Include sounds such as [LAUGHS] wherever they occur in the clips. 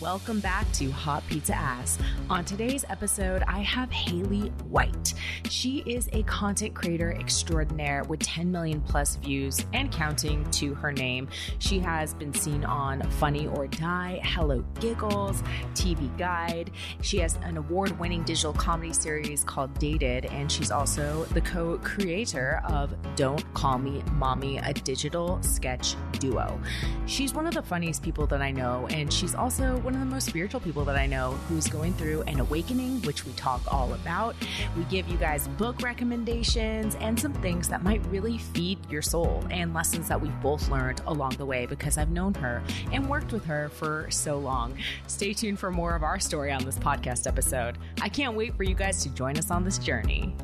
welcome back to Hot Pizza Ass. On today's episode, I have Haely White. She is a content creator extraordinaire with 10 million plus views and counting to her name. She has been seen on Funny or Die, Hello Giggles, TV Guide. She has an award winning digital comedy series called Dated, and she's also the co creator of Don't Call Me Mommy, a digital sketch duo. She's one of the funniest people that I know, and she's also one of the most spiritual people that I know who's going through an awakening, which we talk all about. We give you guys book recommendations and some things that might really feed your soul and lessons that we've both learned along the way because I've known her and worked with her for so long. Stay tuned for more of our story on this podcast episode. I can't wait for you guys to join us on this journey.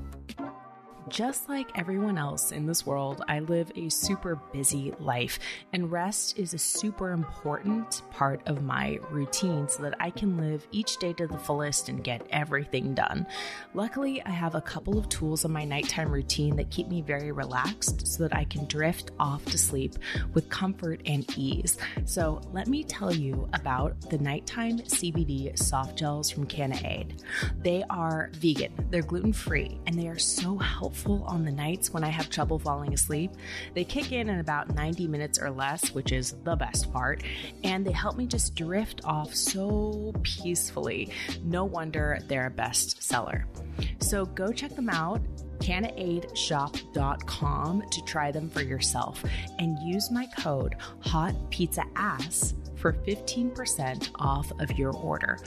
Just like everyone else in this world, I live a super busy life, and rest is a super important part of my routine so that I can live each day to the fullest and get everything done. Luckily, I have a couple of tools in my nighttime routine that keep me very relaxed so that I can drift off to sleep with comfort and ease. So, let me tell you about the nighttime CBD soft gels from CannaAid. They are vegan, they're gluten free, and they are so helpful on the nights when I have trouble falling asleep. They kick in in about 90 minutes or less, which is the best part, and they help me just drift off so peacefully. No wonder they're a best seller. So go check them out cannaaidshop.com to try them for yourself and use my code HOTPizzaAss for 15% off of your order.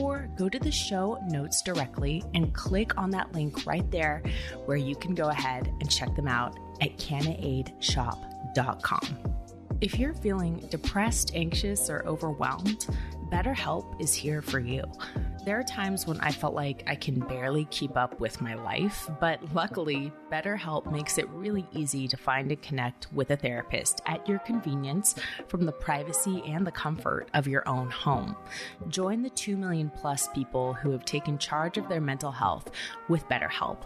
Or go to the show notes directly and click on that link right there where you can go ahead and check them out at cannaaidshop.com. If you're feeling depressed, anxious, or overwhelmed, BetterHelp is here for you. There are times when I felt like I can barely keep up with my life, but luckily, BetterHelp makes it really easy to find and connect with a therapist at your convenience from the privacy and the comfort of your own home. Join the 2 million plus people who have taken charge of their mental health with BetterHelp.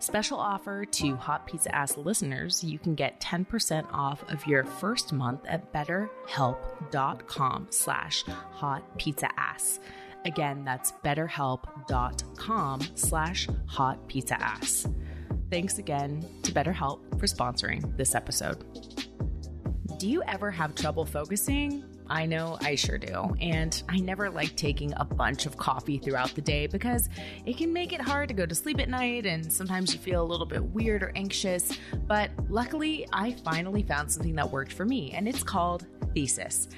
Special offer to Hot Pizza Ass listeners, you can get 10% off of your first month at betterhelp.com slash hotpizzaAss. Again, that's betterhelp.com slash hotpizzaAss. Thanks again to BetterHelp for sponsoring this episode. Do you ever have trouble focusing? I know I sure do. And I never like taking a bunch of coffee throughout the day because it can make it hard to go to sleep at night and sometimes you feel a little bit weird or anxious. But luckily, I finally found something that worked for me, and it's called Thesis.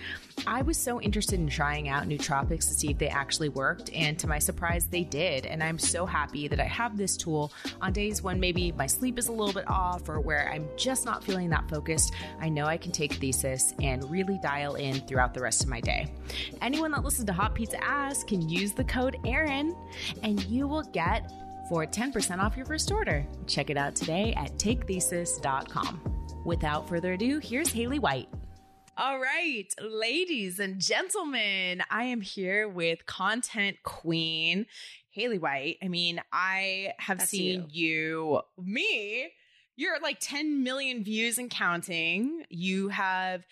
I was so interested in trying out nootropics to see if they actually worked, and to my surprise, they did. And I'm so happy that I have this tool on days when maybe my sleep is a little bit off or where I'm just not feeling that focused. I know I can take Thesis and really dial in throughout the rest of my day. Anyone that listens to Hot Pizza Ass can use the code Erin, and you will get for 10% off your first order. Check it out today at takethesis.com. Without further ado, here's Haely White. All right, ladies and gentlemen, I am here with content queen Haely White. I mean, I have That's seen you. me. You're at like 10 million views and counting. You have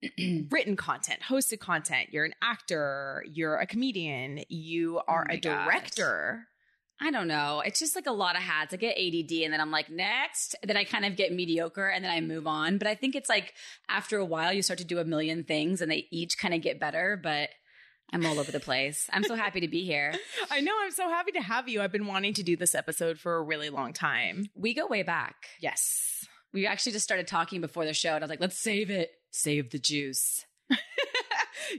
[CLEARS THROAT] written content, hosted content. You're an actor. You're a comedian. You oh are my a director. I don't know. It's just like a lot of hats. I get ADD and then I'm like, next. Then I kind of get mediocre and then I move on. But I think it's like after a while, you start to do a million things and they each kind of get better. But I'm all over the place. I'm so happy to be here. [LAUGHS] I know. I'm so happy to have you. I've been wanting to do this episode for a really long time. We go way back. Yes. We actually just started talking before the show and I was like, let's save it. Save the juice. [LAUGHS]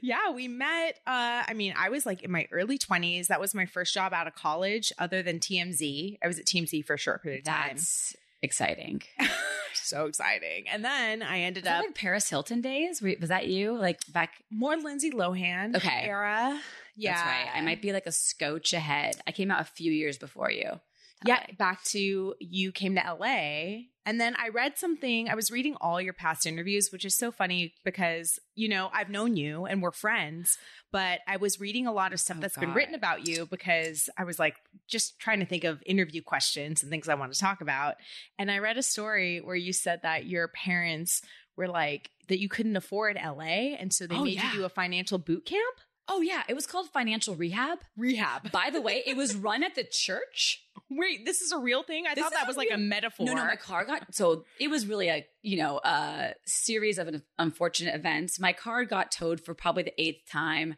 yeah, we met. Uh, I mean, I was like in my early 20s. That was my first job out of college, other than TMZ. I was at TMZ for a short period of time. That's exciting. [LAUGHS] so exciting. And then I ended Was up like Paris Hilton days? Was that you? Like back? more Lindsay Lohan Okay. era. Yeah, That's right. I might be like a scotch ahead. I came out a few years before you. Yeah, uh, back to you came to LA. And then I read something, I was reading all your past interviews, which is so funny because, you know, I've known you and we're friends, but I was reading a lot of stuff Oh, that's been written about you because I was like just trying to think of interview questions and things I want to talk about. And I read a story where you said that your parents were like, that you couldn't afford LA. And so they Oh, made yeah. you do a financial boot camp. Oh yeah, it was called financial rehab. Rehab. By the way, it was [LAUGHS] run at the church. Wait, this is a real thing? I This thought that was like a metaphor. No, no, my car got so it was really a you know a series of an unfortunate events. My car got towed for probably the eighth time,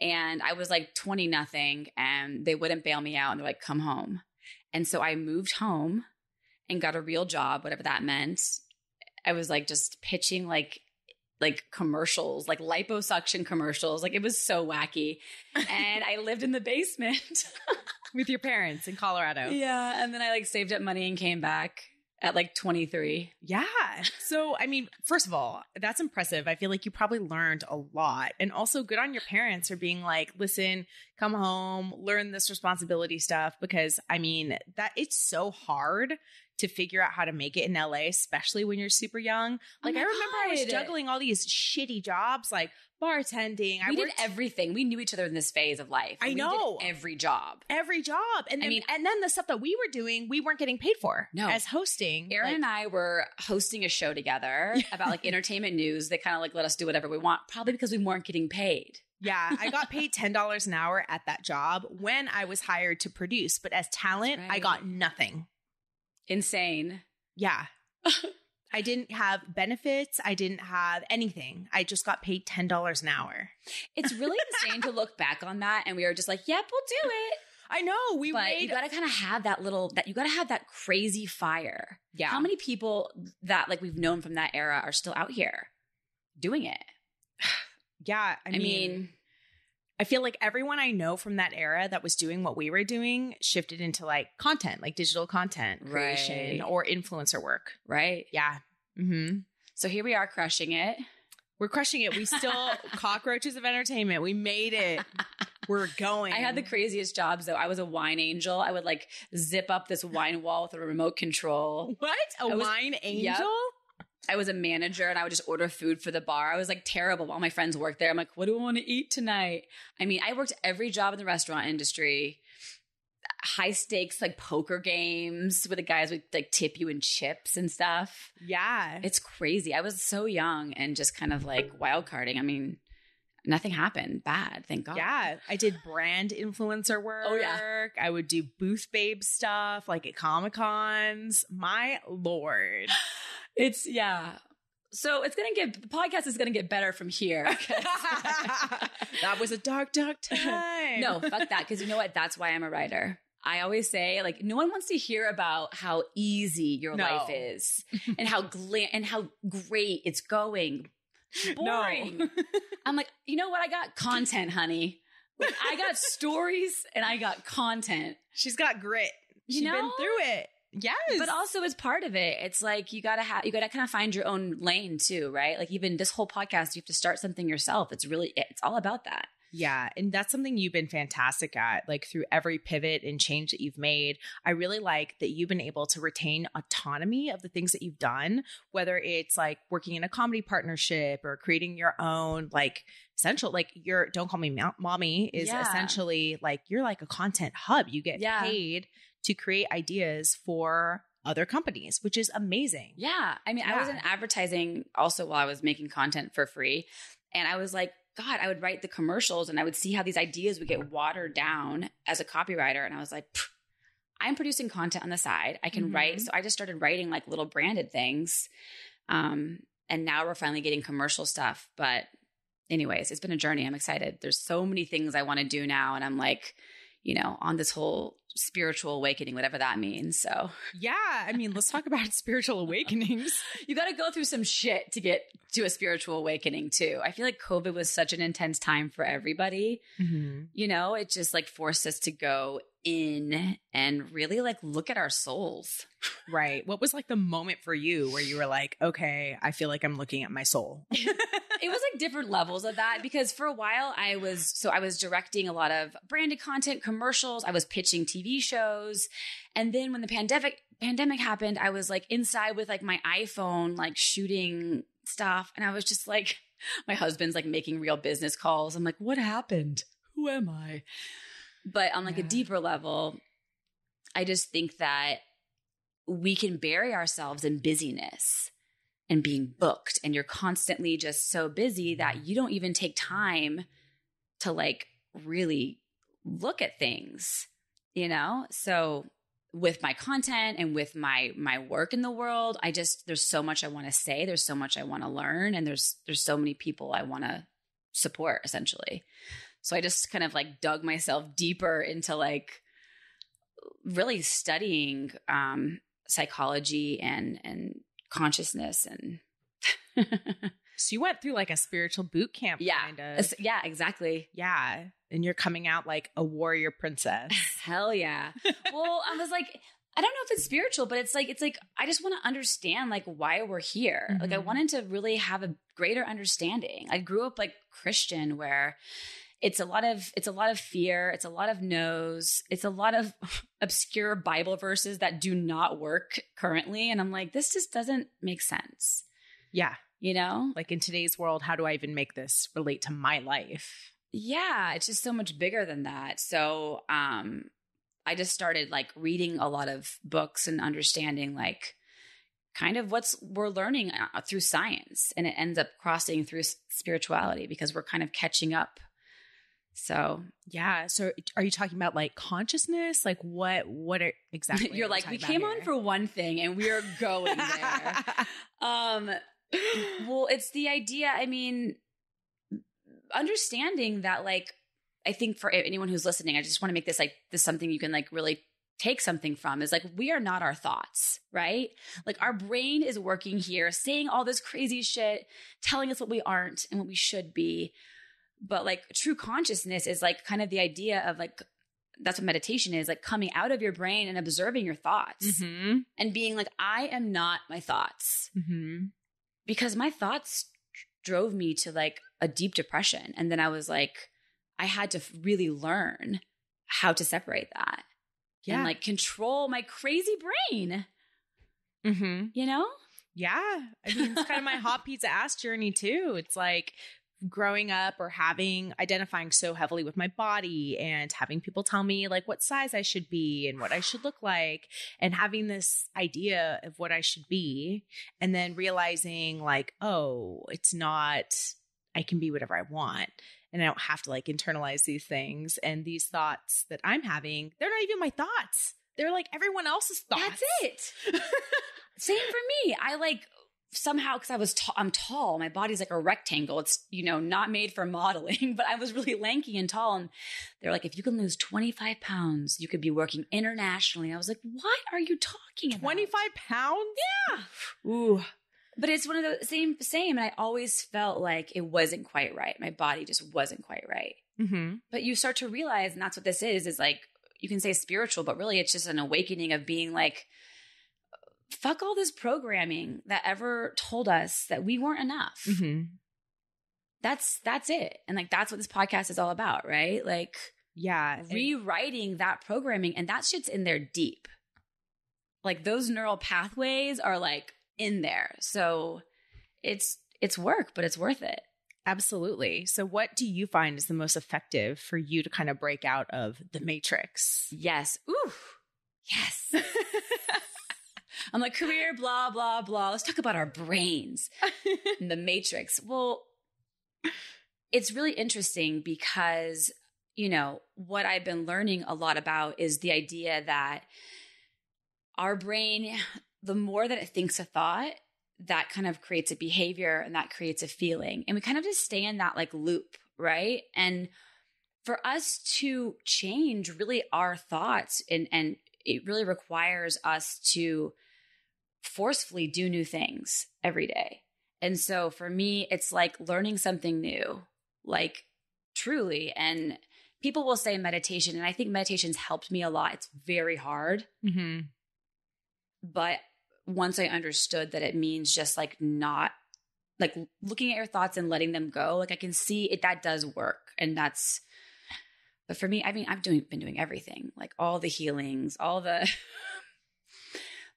and I was like twenty nothing, and they wouldn't bail me out, and they're like, "Come home," and so I moved home and got a real job, whatever that meant. I was like just pitching like like commercials, like liposuction commercials. Like it was so wacky. And I lived in the basement. [LAUGHS] with your parents in Colorado. yeah. And then I like saved up money and came back at like 23. Yeah. So, I mean, first of all, that's impressive. I feel like you probably learned a lot. And also, good on your parents for being like, listen, come home, learn this responsibility stuff. Because, I mean, that it's so hard to figure out how to make it in LA, especially when you're super young. Oh like, my I remember I was juggling all these shitty jobs, like bartending. I we did worked everything. We knew each other in this phase of life. I We did know. every job. every job. And I then, mean- and then the stuff that we were doing, we weren't getting paid for No. as hosting. Erin Like, and I were hosting a show together [LAUGHS] about like entertainment news. They kind of like let us do whatever we want, probably because we weren't getting paid. Yeah, I got [LAUGHS] paid $10 an hour at that job when I was hired to produce, but as talent, I got nothing. Insane. Yeah. [LAUGHS] I didn't have benefits. I didn't have anything. I just got paid $10 an hour. It's really insane to look back on that and we were just like, yep, we'll do it. I know. We But made you gotta kind of have that little that you gotta have that crazy fire. Yeah. How many people that like we've known from that era are still out here doing it? [SIGHS] Yeah, I I mean, mean I feel like everyone I know from that era that was doing what we were doing shifted into like content, like digital content creation Right. or influencer work. right? Yeah. Mm-hmm. So here we are crushing it. We're crushing it. We still [LAUGHS] cockroaches of entertainment. We made it. [LAUGHS] We're going. I had the craziest jobs though. I was a wine angel. I would like zip up this wine wall with a remote control. what A was- wine angel. I was a manager and I would just order food for the bar. I was like terrible. All my friends worked there. I'm like, what do I want to eat tonight? I mean, I worked every job in the restaurant industry. High stakes like poker games where the guys would like tip you in chips and stuff. Yeah. It's crazy. I was so young and just kind of like wild carding. I mean, nothing happened bad, thank God. Yeah, I did brand influencer work. Oh, yeah. I would do booth babe stuff like at Comic Cons. My lord. [LAUGHS] It's yeah. So it's gonna get the podcast is gonna get better from here. [LAUGHS] that was a dark, dark time. no, fuck that. Because you know what? That's why I'm a writer. I always say, like, no one wants to hear about how easy your No. life is [LAUGHS] and how gla- and how great it's going. Boring. I'm like, you know what? I got content, honey. Like, I got stories and I got content. She's got grit. You She's been know? through it. Yes. But also as part of it, it's like you gotta have you gotta kind of find your own lane too, right? Like even this whole podcast, you have to start something yourself. It's really it's all about that. Yeah. And that's something you've been fantastic at. Like through every pivot and change that you've made, I really like that you've been able to retain autonomy of the things that you've done, whether it's like working in a comedy partnership or creating your own, like, essential, like your Don't Call Me Mommy is Yeah. essentially like you're like a content hub. You get Yeah. paid to create ideas for other companies, which is amazing. Yeah. I mean, I was Yeah. in advertising also while I was making content for free. And I was like, God, I would write the commercials and I would see how these ideas would get watered down as a copywriter. And I was like, I'm producing content on the side. I can Mhm. write. So I just started writing like little branded things. Um, and now we're finally getting commercial stuff. But, anyways, it's been a journey. I'm excited. There's so many things I want to do now. And I'm like, you know, on this whole spiritual awakening, whatever that means. So Yeah. I mean, let's talk about [LAUGHS] spiritual awakenings. you got to go through some shit to get to a spiritual awakening too. I feel like COVID was such an intense time for everybody. Mm-hmm. You know, it just like forced us to go in and really like look at our souls. Right. What was like the moment for you where you were like, okay, I feel like I'm looking at my soul? [LAUGHS] it was like different levels of that because for a while I was so I was directing a lot of branded content, commercials, I was pitching TV shows. And then when the pandemic pandemic happened, I was like inside with like my iPhone like shooting stuff and I was just like [LAUGHS] my husband's like making real business calls. I'm like, "What happened? Who am I?" But on like Yeah. a deeper level, I just think that we can bury ourselves in busyness and being booked and you're constantly just so busy that you don't even take time to like really look at things, you know? So with my content and with my my work in the world, I just there's so much I want to say, there's so much I want to learn and there's there's so many people I want to support essentially. So I just kind of like dug myself deeper into like really studying um psychology and and consciousness and [LAUGHS] so you went through like a spiritual boot camp yeah. kind of. Yeah exactly. Yeah. And you're coming out like a warrior princess. [LAUGHS] Hell yeah. Well i was like i don't know if it's spiritual but it's like it's like i just want to understand like why we're here. Mm-hmm. like i mm-hmm. wanted to really have a greater understanding. I grew up like christian where it's a lot of it's a lot of fear. It's a lot of no's. It's a lot of [LAUGHS] obscure bible verses that do not work currently. And i'm like this just doesn't make sense. Yeah. You know? Like in today's world how do i even make this relate to my life? Yeah it's just so much bigger than that. So um i just started like reading a lot of books and understanding like kind of what's we're learning uh, through science. And it ends up crossing through spirituality because we're kind of catching up so yeah. So are you talking about like consciousness? Like what? What are exactly? [LAUGHS] You're like we came on for one thing and we are going there. [LAUGHS] um. Well, it's the idea. I mean, understanding that like I think for anyone who's listening, I just want to make this like this something you can like really take something from is like we are not our thoughts, right? Like our brain is working here, saying all this crazy shit, telling us what we aren't and what we should be but like true consciousness is like kind of the idea of like that's what meditation is like coming out of your brain and observing your thoughts mm-hmm. and being like i am not my thoughts mm-hmm. because my thoughts drove me to like a deep depression and then i was like i had to really learn how to separate that yeah. and like control my crazy brain mm-hmm. you know yeah i mean it's kind of my [LAUGHS] hot pizza ass journey too it's like growing up or having identifying so heavily with my body and having people tell me like what size I should be and what I should look like and having this idea of what I should be and then realizing like oh it's not I can be whatever I want and I don't have to like internalize these things and these thoughts that I'm having they're not even my thoughts. They're like everyone else's thoughts. that's it. [LAUGHS] Same for me. I like somehow because I was t- I'm tall, my body's like a rectangle. It's you know not made for [LAUGHS] modeling, but I was really lanky and tall. And they're like, if you can lose 25 pounds, you could be working internationally. I was like, what are you talking about? 25 pounds? Yeah. Ooh. But it's one of the same same, and I always felt like it wasn't quite right. My body just wasn't quite right. Mm-hmm. But you start to realize, and that's what this is: is like you can say spiritual, but really it's just an awakening of being like fuck all this programming that ever told us that we weren't enough. Mm-hmm. That's that's it. And like that's what this podcast is all about, right? Like yeah, rewriting that programming and that shit's in there deep. Like those neural pathways are like in there. So it's it's work, but it's worth it. Absolutely. So, what do you find is the most effective for you to kind of break out of the matrix? Yes. Ooh. Yes. [LAUGHS] I'm like, career, blah, blah, blah. Let's talk about our brains [LAUGHS] and the matrix. Well, it's really interesting because, you know, what I've been learning a lot about is the idea that our brain, the more that it thinks a thought, that kind of creates a behavior and that creates a feeling. And we kind of just stay in that like loop, right? And for us to change really our thoughts and and it really requires us to forcefully do new things every day. And so for me, it's like learning something new, like truly. And people will say meditation, and I think meditation's helped me a lot. It's very hard. Mm-hmm. But once I understood that it means just like not like looking at your thoughts and letting them go, like I can see it that does work. And that's but for me, I mean, I've doing been doing everything, like all the healings, all the [LAUGHS]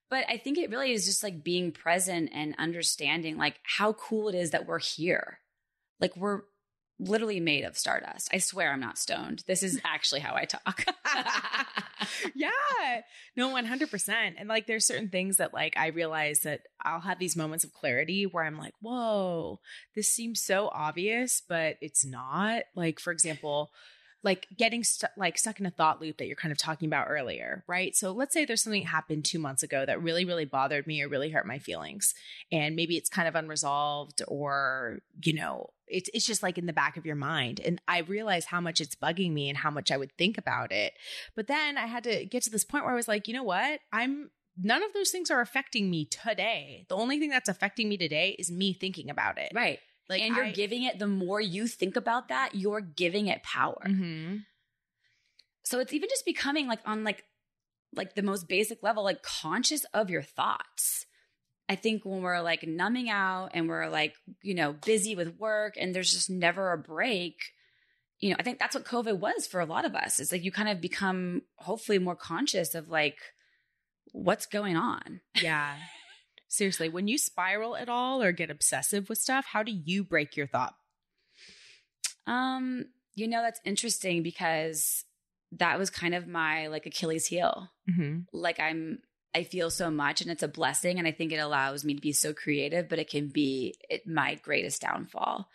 But I think it really is just like being present and understanding like how cool it is that we're here. Like we're literally made of stardust. I swear I'm not stoned. This is actually how I talk. [LAUGHS] [LAUGHS] yeah. No, 100%. And like, there's certain things that like I realize that I'll have these moments of clarity where I'm like, whoa, this seems so obvious, but it's not. Like, for example, like getting like stuck in a thought loop that you're kind of talking about earlier, right? So let's say there's something that happened 2 months ago that really really bothered me or really hurt my feelings and maybe it's kind of unresolved or you know, it's it's just like in the back of your mind and I realize how much it's bugging me and how much I would think about it. But then I had to get to this point where I was like, you know what? I'm none of those things are affecting me today. The only thing that's affecting me today is me thinking about it. Right. Like and you're I- giving it, the more you think about that, you're giving it power. Mhm. So it's even just becoming like on like like the most basic level, like conscious of your thoughts. I think when we're like numbing out and we're like, you know, busy with work and there's just never a break, you know, I think that's what COVID was for a lot of us. It's like you kind of become hopefully more conscious of like what's going on. Yeah. [LAUGHS] Seriously, when you spiral at all or get obsessive with stuff, how do you break your thought? Um, you know, that's interesting because that was kind of my like Achilles heel. Mm-hmm. like I'm I feel so much and it's a blessing and I think it allows me to be so creative but it can be it, my greatest downfall.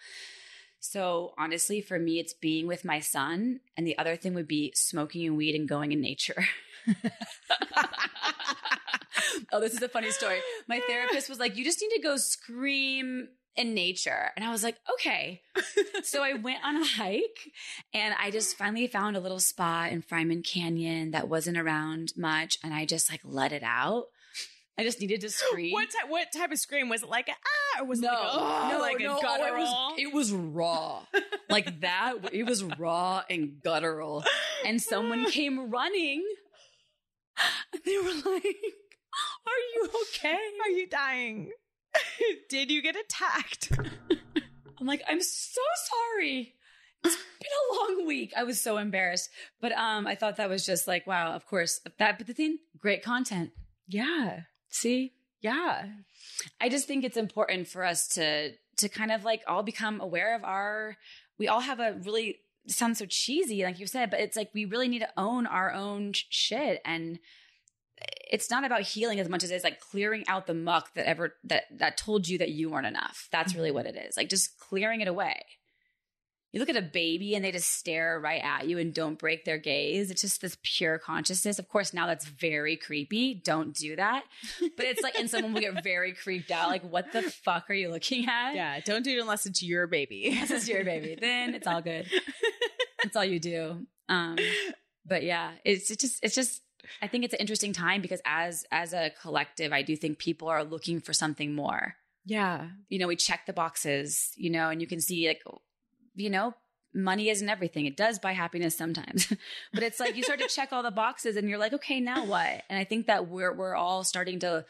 So honestly for me it's being with my son and the other thing would be smoking and weed and going in nature. [LAUGHS] [LAUGHS] oh this is a funny story. My therapist was like you just need to go scream in nature and I was like okay. so I went on a hike and I just finally found a little spot in Fryman Canyon that wasn't around much and I just like let it out. I just needed to scream. What type? What type of scream was it? Like a, ah, or was no, it like a, oh, no, like no, a oh, guttural? it was it was raw. like that. It was raw and guttural. And someone came running. And they were like, [LAUGHS] Are you okay? Are you dying? [LAUGHS] Did you get attacked? [LAUGHS] I'm like, I'm so sorry. It's been a long week. I was so embarrassed. But um, I thought that was just like, wow, of course. That but the thing, great content. Yeah. See? Yeah. I just think it's important for us to to kind of like all become aware of our we all have a really sounds so cheesy like you said but it's like we really need to own our own sh- shit and it's not about healing as much as it's like clearing out the muck that ever that that told you that you weren't enough that's really what it is like just clearing it away you look at a baby and they just stare right at you and don't break their gaze. It's just this pure consciousness. Of course, now that's very creepy. Don't do that. But it's like, and someone will get very creeped out. Like, what the fuck are you looking at? Yeah. Don't do it unless it's your baby. [LAUGHS] Unless it's your baby. Then it's all good. That's all you do. Um, but yeah, it's, it's just, it's just, I think it's an interesting time because as, as a collective, I do think people are looking for something more. yeah. You know, we check the boxes, you know, and you can see like, you know, money isn't everything. It does buy happiness sometimes. [LAUGHS] but it's like you start to check all the boxes and you're like, okay, now what? And I think that we're we're all starting to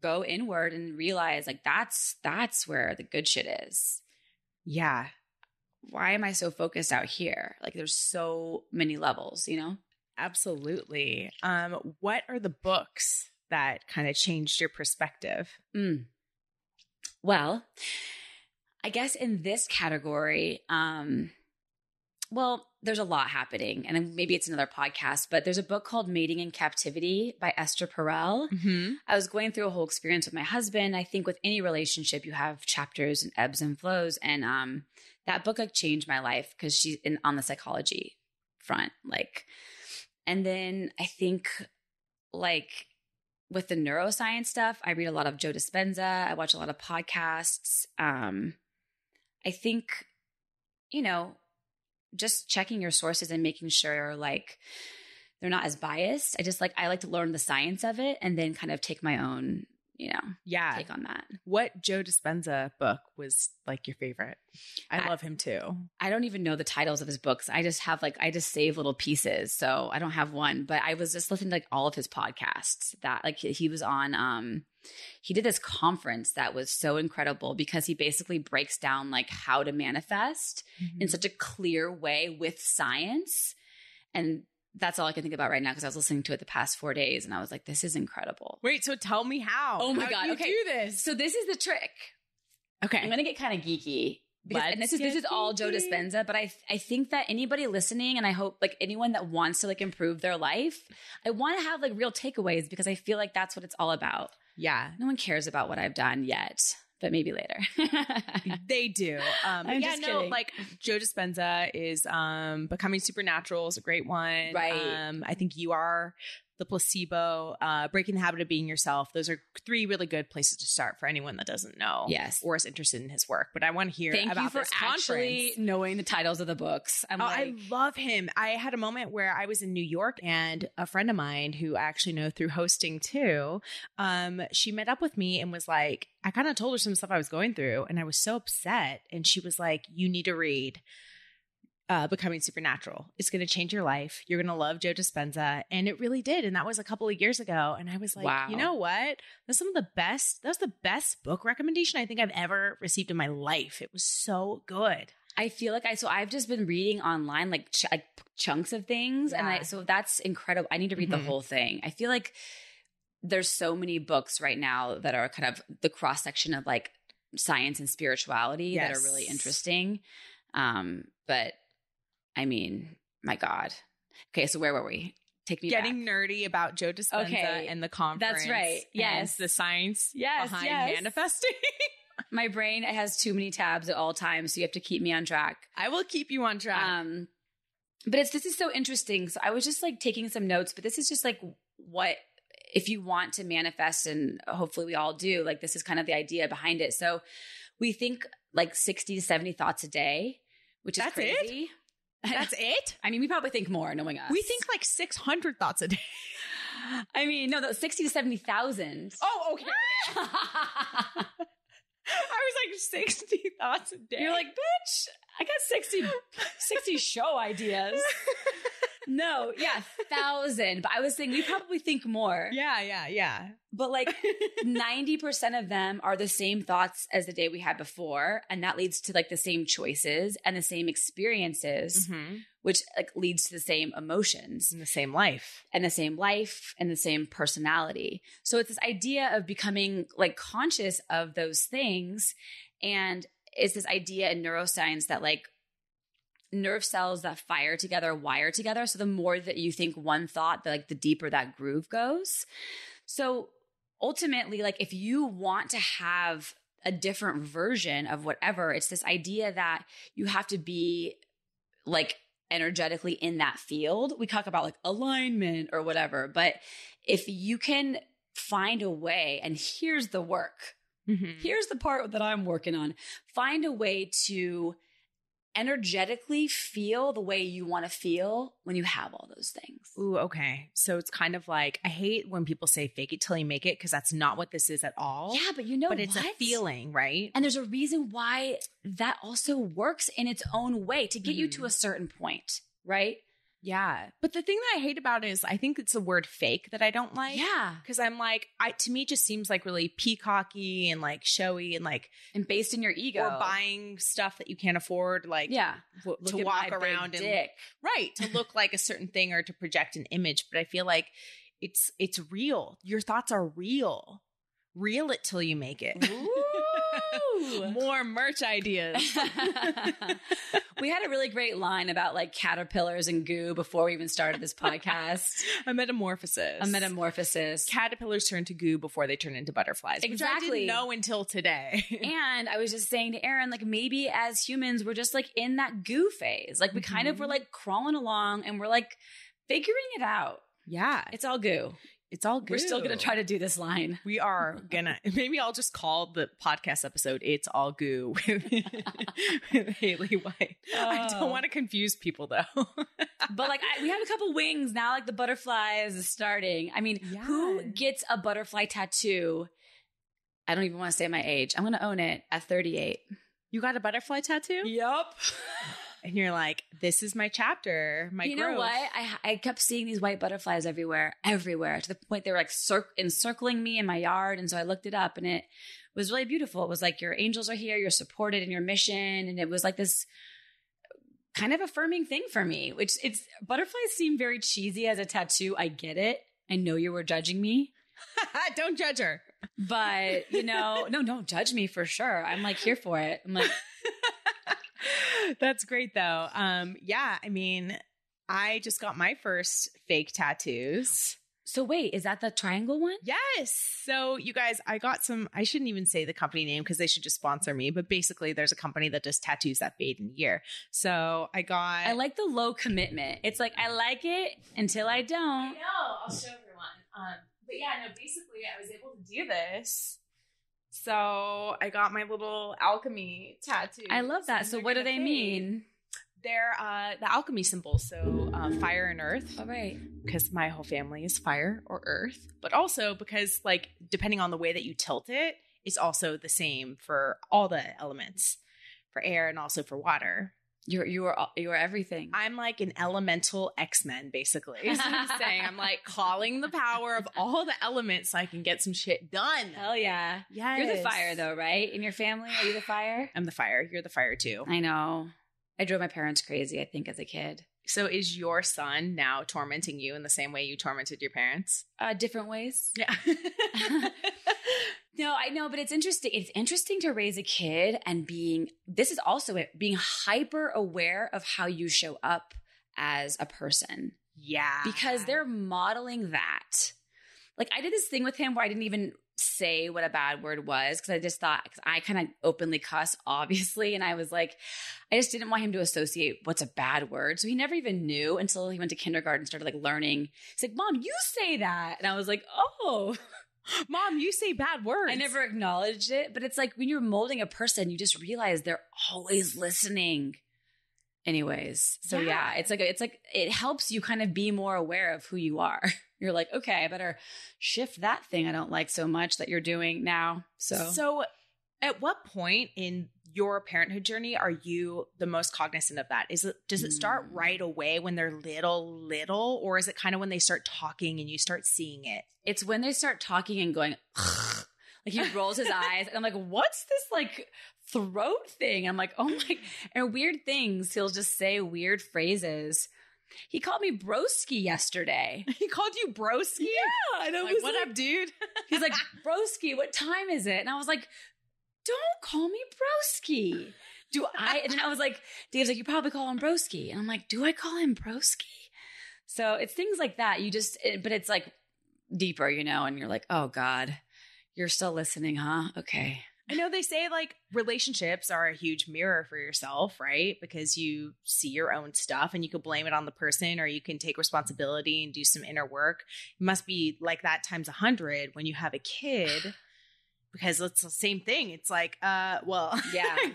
go inward and realize like that's that's where the good shit is. Yeah. Why am I so focused out here? Like there's so many levels, you know? Absolutely. Um, what are the books that kind of changed your perspective? Mm. Well, I guess in this category, um, well, there's a lot happening, and maybe it's another podcast, but there's a book called Mating in Captivity by Esther Perel. Mm-hmm. I was going through a whole experience with my husband. I think with any relationship, you have chapters and ebbs and flows, and um, that book like changed my life because she's in on the psychology front, like, and then I think like with the neuroscience stuff, I read a lot of Joe Dispenza. I watch a lot of podcasts. Um, I think, you know, just checking your sources and making sure like they're not as biased. I just like I like to learn the science of it and then kind of take my own, you know, Yeah. take on that. What Joe Dispenza book was like your favorite? I I- love him too. I don't even know the titles of his books. I just have like I just save little pieces. So I don't have one, but I was just listening to like all of his podcasts that like he was on um he did this conference that was so incredible because he basically breaks down like how to manifest in such a clear way with science. And that's all I can think about right now because I was listening to it the past 4 days and I was like this is incredible. Wait, so tell me how. Oh my How God, you okay. do this? So this is the trick. Okay. I'm going to get kind of geeky because, and this is this is all Joe. Dispenza, but I I think that anybody listening, and I hope like anyone that wants to like improve their life, I want to have like real takeaways because I feel like that's what it's all about. Yeah, No one cares about what I've done yet, but maybe later. [LAUGHS] they do. Um, I'm yeah, just no, kidding. like Joe Dispenza is um, becoming supernatural is a great one. Right. Um, I think you are the placebo, uh, breaking the habit of being yourself. Those are three really good places to start for anyone that doesn't know. Yes. or is interested in his work. But I want to hear Thank about you for this actually conference. knowing the titles of the books. I'm Oh, like, I love him. I had a moment where I was in New York and a friend of mine who I actually know through hosting too, um, she met up with me and was like, I kind of told her some stuff I was going through and I was so upset. And she was like, You need to read uh, Becoming Supernatural. It's going to change your life. You're going to love Joe Dispenza. And it really did. And that was a couple of years ago. And I was like, Wow. you know what? That's some of the best, that was the best book recommendation I think I've ever received in my life. It was so good. I feel like I so I've just been reading online like, ch- like chunks of things, and I so that's incredible. I need to read Mhm. the whole thing. I feel like there's so many books right now that are kind of the cross section of like science and spirituality that are really interesting. Um, but I mean, my God. Okay, so where were we? Take me getting back. nerdy about Joe Dispenza Okay, and the conference. That's right. Yes. the science Yes, behind yes. manifesting. [LAUGHS] My brain has too many tabs at all times, so you have to keep me on track. I will keep you on track. Um, but it's this is so interesting. So I was just like taking some notes, but this is just like what if you want to manifest, and hopefully we all do. Like this is kind of the idea behind it. So we think like sixty to seventy thoughts a day, which is That's it? That's [LAUGHS] it. I mean, we probably think more, knowing us. We think like six hundred thoughts a day. I mean, no, the sixty to seventy thousand. Oh, okay. [LAUGHS] I was like sixty thoughts a day. You're like, bitch, I got 60, 60 [LAUGHS] show ideas. No, yeah, thousand. But I was saying we probably think more. yeah, yeah, yeah. But like [LAUGHS] 90% of them are the same thoughts as the day we had before. And that leads to like the same choices and the same experiences, Mm-hmm. which like leads to the same emotions In the same life. and the same life and the same personality. So it's this idea of becoming like conscious of those things. And it's this idea in neuroscience that like nerve cells that fire together wire together. So the more that you think one thought, the, like the deeper that groove goes. So ultimately, like if you want to have a different version of whatever, it's this idea that you have to be like energetically in that field. We talk about like alignment or whatever, but if you can find a way, and here's the work, Mm-hmm. here's the part that I'm working on find a way to energetically feel the way you want to feel when you have all those things. Ooh, okay. So it's kind of like I hate when people say fake it till you make it because that's not what this is at all. Yeah, but you know but it's what? a feeling, right? And there's a reason why that also works in its own way to get you to Mhm. a certain point, right? Yeah. But the thing that I hate about it is I think it's the word fake that I don't like. yeah. Because I'm like, I to me it just seems like really peacocky and like showy and like And based in your ego. or buying stuff that you can't afford, like Yeah. w- to walk around and dick. right to look [LAUGHS] like a certain thing or to project an image. But I feel like it's it's real. Your thoughts are real. Reel it till you make it. More merch ideas. [LAUGHS] we had a really great line about like caterpillars and goo before we even started this podcast. [LAUGHS] a metamorphosis. a metamorphosis. Caterpillars turn to goo before they turn into butterflies. Which I Exactly. didn't know until today. [LAUGHS] And I was just saying to Erin, like maybe as humans, we're just like in that goo phase. Like we kind of Mhm. were like crawling along and we're like figuring it out. yeah, It's all goo. It's all good. We're still gonna try to do this line. We are gonna. [LAUGHS] Maybe I'll just call the podcast episode "It's All Goo" with, [LAUGHS] with Haely White. I Oh. don't want to confuse people though. [LAUGHS] But like I, we have a couple wings now. Like the butterflies is starting. I mean, who gets a butterfly tattoo? I don't even want to say my age. I'm gonna own it at 38. you got a butterfly tattoo, Yup. And you're like, "This is my chapter." My you know what? I I kept seeing these white butterflies everywhere, everywhere, to the point they were like cir- encircling me in my yard. And so I looked it up, and it was really beautiful. It was like your angels are here, you're supported in your mission, and it was like this kind of affirming thing for me. Which it's butterflies seem very cheesy as a tattoo. I get it. I know you were judging me, [LAUGHS] don't judge her. but you know, no, don't judge me for sure. I'm like here for it. I'm like. [LAUGHS] [LAUGHS] That's great though. Um, yeah, I mean, I just got my first fake tattoos. So wait, is that the triangle one? Yes. So you guys, I got some. I shouldn't even say the company name because they should just sponsor me. But basically, there's a company that does tattoos that fade in a year. So I got. I like the low commitment. It's like I like it until I don't. I know. I'll show everyone. Um, but yeah, no. Basically, I was able to do this. So I got my little alchemy tattoo. I love that. So what do they mean? They're uh, the alchemy symbols. So uh, fire and earth. All right. because my whole family is fire or earth, but also because like depending on the way that you tilt it, it's also the same for all the elements, for air and also for water. You're you are you are everything. I'm like an elemental X Men, basically. is what I'm saying I'm like [LAUGHS] calling the power of all the elements so I can get some shit done. Hell yeah. Yeah. You're the fire though, right? In your family, are you the fire? [SIGHS] I'm the fire. You're the fire too. I know. I drove my parents crazy, I think, as a kid. So is your son now tormenting you in the same way you tormented your parents? Uh, different ways. Yeah. [LAUGHS] [LAUGHS] No, I know, but it's interesting. It's interesting to raise a kid and being, this is also it, being hyper aware of how you show up as a person yeah. because they're modeling that. Like I did this thing with him where I didn't even say what a bad word was because I just thought, because I kind of openly cuss, [LAUGHS] obviously. And I was like, I just didn't want him to associate what's a bad word. So he never even knew until he went to kindergarten and started like learning. He's like, Mom, you say that. And I was like, Oh. [LAUGHS] [GASPS] Mom, you say bad words. I never acknowledged it, but it's like when you're molding a person, you just realize they're always listening. Anyways, so yeah. Yeah. it's like it's like it helps you kind of be more aware of who you are. [LAUGHS] You're like, okay, I better shift that thing I don't like so much that you're doing now. So, So, at what point in your parenthood journey are you the most cognizant of that? Is it does it start Mm. right away when they're little little or is it kind of when they start talking and you start seeing it? it's when they start talking and going [LAUGHS] like he [LAUGHS] rolls his eyes and I'm like, what's this like throat thing? I'm like, oh my [LAUGHS] and weird things. He'll just say weird phrases. He called me broski yesterday. He called you broski? Yeah, and I Like, what up, dude? He's like, broski, what time is it? And I was like, don't call me broski. Do I? And I was like, Dave's like, you probably call him broski. And I'm like, do I call him broski? So it's things like that. You just, it- but it's like deeper, you know, and you're like, oh God, you're still listening, huh? Okay. I know they say like relationships are a huge mirror for yourself, right? Because you see your own stuff and you can blame it on the person or you can take responsibility and do some inner work. It must be like that times a hundred when you have a kid because it's the same thing. It's like, uh, well, Yeah. [LAUGHS]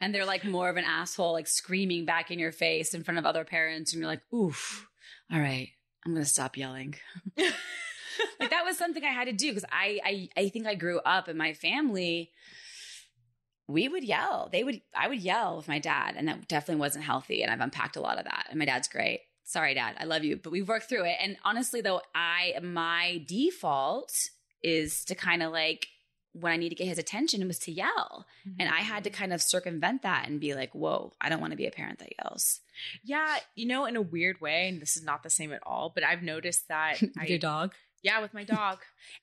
And they're like more of an asshole, like screaming back in your face in front of other parents. And you're like, oof, all right, I'm going to stop yelling. [LAUGHS] like that was something I had to do because I, I I think I grew up in my family. We would yell. They would. I would yell with my dad, and that definitely wasn't healthy. And I've unpacked a lot of that. And my dad's great. Sorry, dad. I love you, but we've worked through it. And honestly, though, I my default is to kind of like when I need to get his attention it was to yell, and I had to mm. kind of circumvent that and be like, "Whoa, I don't want to be a parent that yells." yeah, you know, in a weird way, and this is not the same at all, but I've noticed that [LAUGHS] I, your dog. Yeah, with my dog.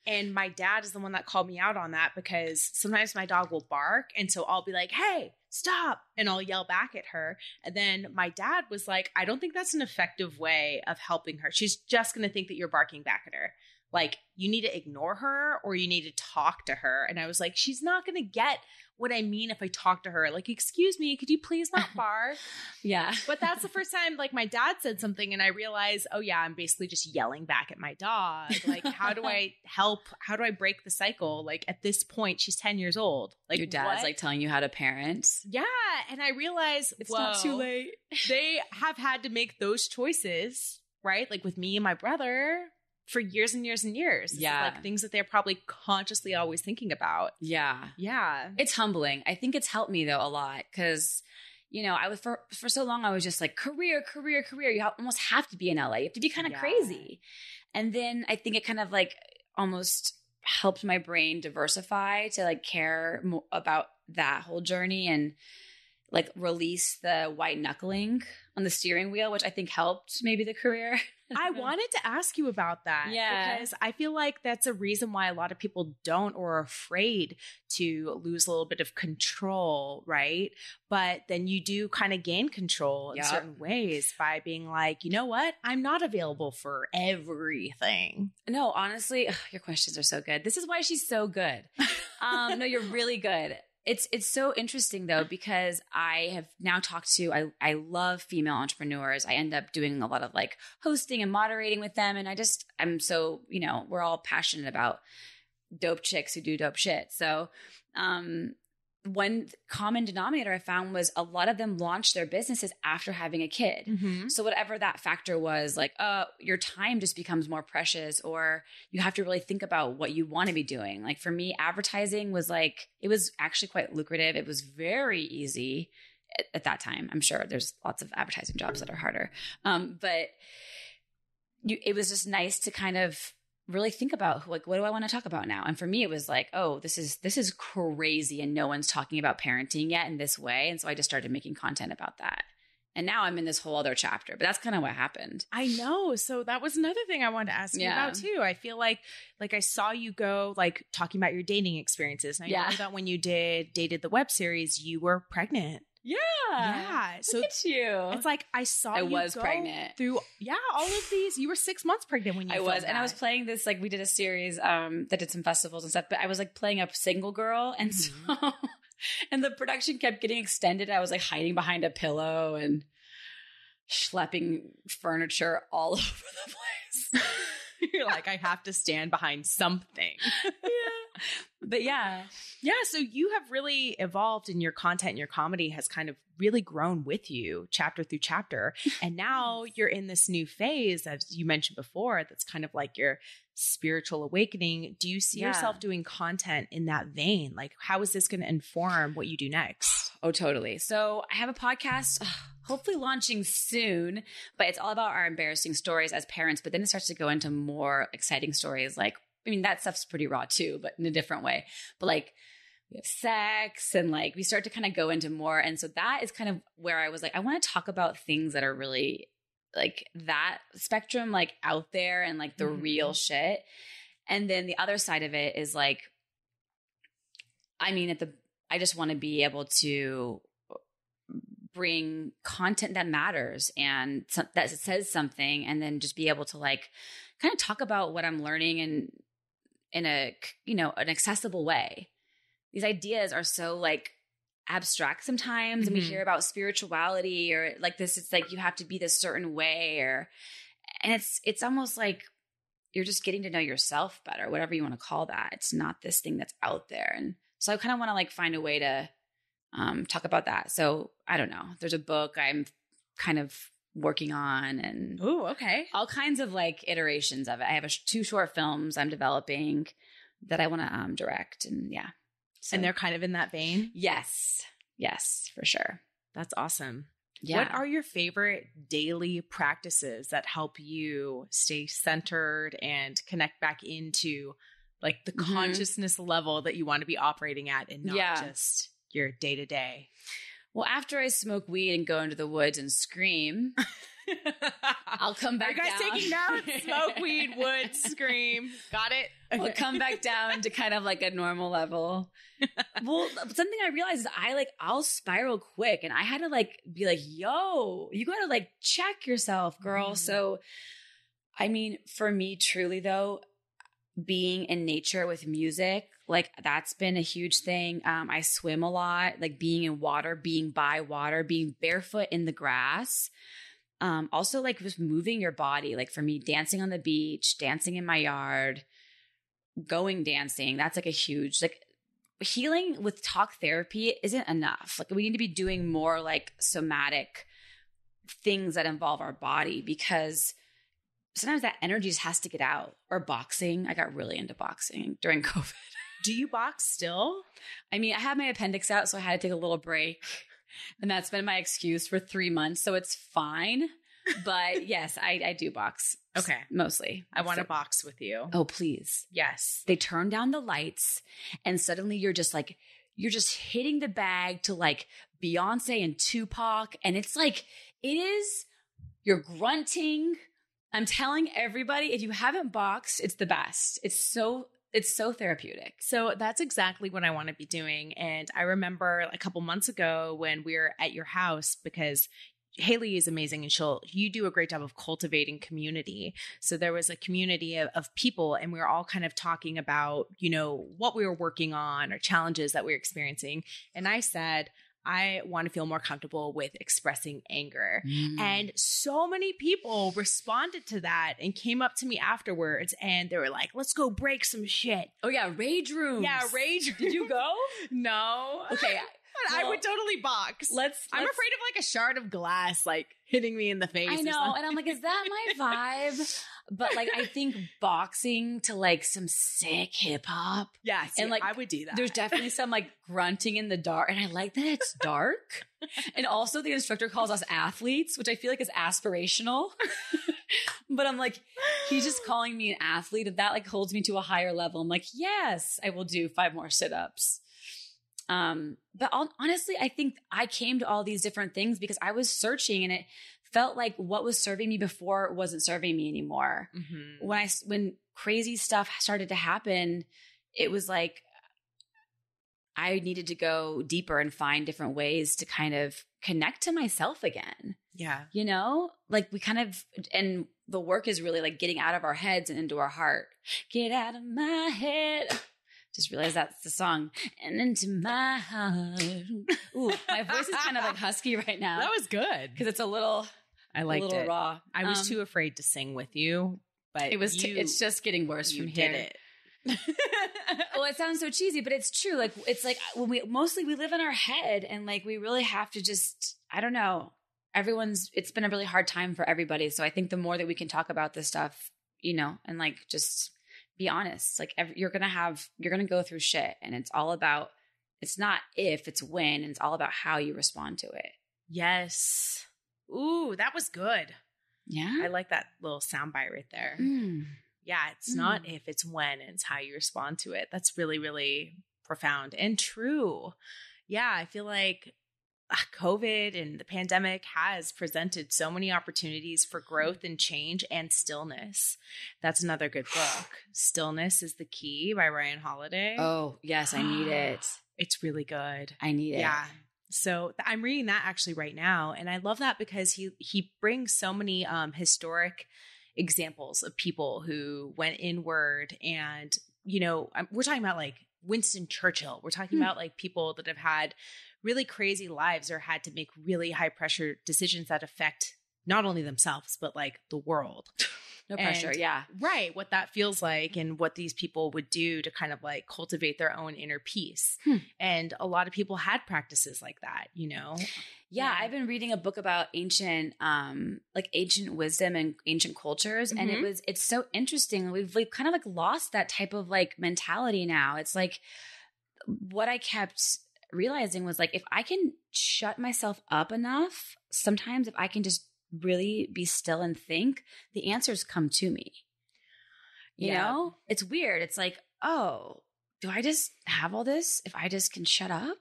and my dad is the one that called me out on that because sometimes my dog will bark. And so I'll be like, hey, stop. And I'll yell back at her. And then my dad was like, I don't think that's an effective way of helping her. She's just going to think that you're barking back at her. Like, you need to ignore her or you need to talk to her. And I was like, she's not going to get what I mean if I talk to her. Like, excuse me, could you please not [LAUGHS] bark? Yeah, But that's the first time, like, my dad said something, and I realized, oh, yeah, I'm basically just yelling back at my dog. Like, how do I [LAUGHS] help? How do I break the cycle? Like, at this point, she's 10 years old. Like, your dad's what? like telling you how to parent. yeah. And I realized, whoa, late. they have had to make those choices, right? Like, with me and my brother for years and years and years. This Yeah. like things that they're probably consciously always thinking about. Yeah. Yeah. It's humbling. I think it's helped me though a lot because, you know, I was for for so long I was just like career, career, career. You almost have to be in LA. You have to be kind of Yeah. crazy. And then I think it kind of like almost helped my brain diversify to like care mo- about that whole journey and like release the white knuckling on the steering wheel, which I think helped maybe the career. [LAUGHS] I wanted to ask you about that. Yeah. Because I feel like that's a reason why a lot of people don't or are afraid to lose a little bit of control, right? But then you do kind of gain control in Yep. certain ways by being like, you know what? I'm not available for everything. No, honestly, ugh, your questions are so good. This is why she's so good. [LAUGHS] Um, no, you're really good. It's it's so interesting though because I have now talked to I I love female entrepreneurs. I end up doing a lot of like hosting and moderating with them, and I just I'm so you know we're all passionate about dope chicks who do dope shit. So, um, one common denominator I found was a lot of them launched their businesses after having a kid. Mm-hmm. So whatever that factor was, like, uh, your time just becomes more precious, or you have to really think about what you want to be doing. Like for me, advertising was like it was actually quite lucrative. It was very easy at, at that time. I'm sure there's lots of advertising jobs that are harder, um, but you, it was just nice to kind of really think about like what do I want to talk about now? And for me, it was like, oh, this is this is crazy, and no one's talking about parenting yet in this way. And so I just started making content about that. And now I'm in this whole other chapter, but that's kind of what happened. I know. So that was another thing I wanted to ask you about too. I feel like like I saw you go like talking about your dating experiences. And I Yeah. know that when you did dated the web series, you were pregnant. Yeah. yeah. So Look at you. it's like I saw I you was pregnant. through yeah, all of these. You were six months pregnant when you I was, filmed and I was playing this like we did a series um that did some festivals and stuff, but I was like playing a single girl, and so [LAUGHS] and the production kept getting extended. I was like hiding behind a pillow and schlepping furniture all [LAUGHS] over the place. [LAUGHS] You're like, I have to stand behind something. [LAUGHS] yeah, but yeah, Yeah, so you have really evolved in your content and your comedy has kind of really grown with you chapter through chapter. [LAUGHS] And now you're in this new phase, as you mentioned before, that's kind of like your spiritual awakening. Do you see Yeah. yourself doing content in that vein? Like, how is this going to inform what you do next? Oh, totally. So I have a podcast, hopefully launching soon, but it's all about our embarrassing stories as parents. But then it starts to go into more exciting stories. Like, I mean, that stuff's pretty raw too, but in a different way. But like, we have sex and like we start to kind of go into more. And so that is kind of where I was like, I want to talk about things that are really like that spectrum, like out there and like the Mhm. real shit. And then the other side of it is like, I mean, at the I just want to be able to bring content that matters and some, that says something, and then just be able to like kind of talk about what I'm learning and in a you know an accessible way. These ideas are so like abstract sometimes, and we Mhm. hear about spirituality or like this. It's like you have to be this certain way, or and it's it's almost like you're just getting to know yourself better, whatever you want to call that. It's not this thing that's out there. And so I kind of want to like find a way to um, talk about that. So I don't know. There's a book I'm kind of working on and Oh, okay. all kinds of like iterations of it. I have a sh- two short films I'm developing that I want to um, direct. And yeah. So, And they're kind of in that vein. yes, yes, for sure. That's awesome. Yeah. What are your favorite daily practices that help you stay centered and connect back into like the Mhm. consciousness level that you want to be operating at and not Yeah. just your day to day? well, after I smoke weed and go into the woods and scream, I'll come [LAUGHS] Are back you guys down. taking notes? Smoke weed, [LAUGHS] wood, scream. Got it? we'll come back down to kind of like a normal level. [LAUGHS] well, something I realized is I like I'll spiral quick, and I had to like be like, "Yo, you got to like check yourself, girl." Mm. So, I mean, for me, truly though, being in nature with music, like that's been a huge thing. Um, I swim a lot, like being in water, being by water, being barefoot in the grass. Um, also like just moving your body, like for me, dancing on the beach, dancing in my yard, going dancing. That's like a huge like healing with talk therapy isn't enough. Like we need to be doing more like somatic things that involve our body because sometimes that energy just has to get out. Or boxing. I got really into boxing during [LAUGHS] COVID. Do you box still? I mean, I had my appendix out, so I had to take a little break. And that's been my excuse for three months. So it's fine. But [LAUGHS] yes, I, I do box. Okay. Mostly. I want to So- box with you. Oh, please. Yes. They turn down the lights, and suddenly you're just like, you're just hitting the bag to like Beyonce and Tupac. And it's like, it is, you're grunting. I'm telling everybody, if you haven't boxed, it's the best. It's so it's so therapeutic. So that's exactly what I want to be doing. And I remember a couple months ago when we were at your house because Haely is amazing and she'll you do a great job of cultivating community. So there was a community of, of, people and we were all kind of talking about, you know, what we were working on or challenges that we were experiencing. And I said, I want to feel more comfortable with expressing anger. Mm. And so many people responded to that and came up to me afterwards and they were like, let's go break some shit. Oh, yeah. Rage rooms. Yeah. Rage. Did you go? [LAUGHS] no. Okay. Well, I would totally box. Let's, let's, I'm afraid of like a shard of glass like hitting me in the face. I know. And I'm like, is that my [LAUGHS] vibe? But like I think [LAUGHS] boxing to like some sick hip hop. Yeah, see, and like I would do that. There's definitely some like [LAUGHS] grunting in the dark, and I like that it's dark. and also the instructor calls us athletes, which I feel like is aspirational. [LAUGHS] but I'm like, he's just [GASPS] calling me an athlete, and that like holds me to a higher level. I'm like, yes, I will do five more sit ups. Um, but honestly, I think I came to all these different things because I was searching and it felt like what was serving me before wasn't serving me anymore. Mm-hmm. When I, when crazy stuff started to happen, it was like I needed to go deeper and find different ways to kind of connect to myself again. Yeah. You know, like we kind of, and the work is really like getting out of our heads and into our heart. Get out of my head. Just realized that's the song. And into my heart. Ooh, my voice is kind of like [LAUGHS] husky right now. That was good. Because it's a little, I liked a little it. raw. I was um, too afraid to sing with you, but it was. T- it's just getting worse you from here. Did it. [LAUGHS] well, it sounds so cheesy, but it's true. Like it's like when we mostly we live in our head, and like we really have to just. I don't know. Everyone's. It's been a really hard time for everybody. So I think the more that we can talk about this stuff, you know, and like just be honest. Like every, you're gonna have, you're gonna go through shit, and it's all about. It's not if, it's when, and it's all about how you respond to it. Yes. Ooh, that was good. Yeah, I like that little soundbite right there. Mm. Yeah, it's mm. not if, it's when, it's how you respond to it. That's really, really profound and true. Yeah, I feel like COVID and the pandemic has presented so many opportunities for growth and change and stillness. That's another good [SIGHS] book. Stillness is the Key by Ryan Holiday. Oh, yes, I need it. [GASPS] It's really good. I need it. Yeah. So I'm reading that actually right now and I love that because he he brings so many um historic examples of people who went inward and you know, we're talking about like Winston Churchill. We're talking hmm. about like people that have had really crazy lives or had to make really high pressure decisions that affect not only themselves but like the world. [LAUGHS] No pressure, and, yeah. Right, what that feels like and what these people would do to kind of like cultivate their own inner peace. Hmm. And a lot of people had practices like that, you know. Yeah, yeah, I've been reading a book about ancient um like ancient wisdom and ancient cultures mm-hmm. and it mm-hmm. was it's so interesting. We've we've kind of like lost that type of like mentality now. It's like what I kept realizing was like if I can shut myself up enough, sometimes if I can just really be still and think, the answers come to me. You yeah. know, it's weird. It's like, oh, do I just have all this if I just can shut up?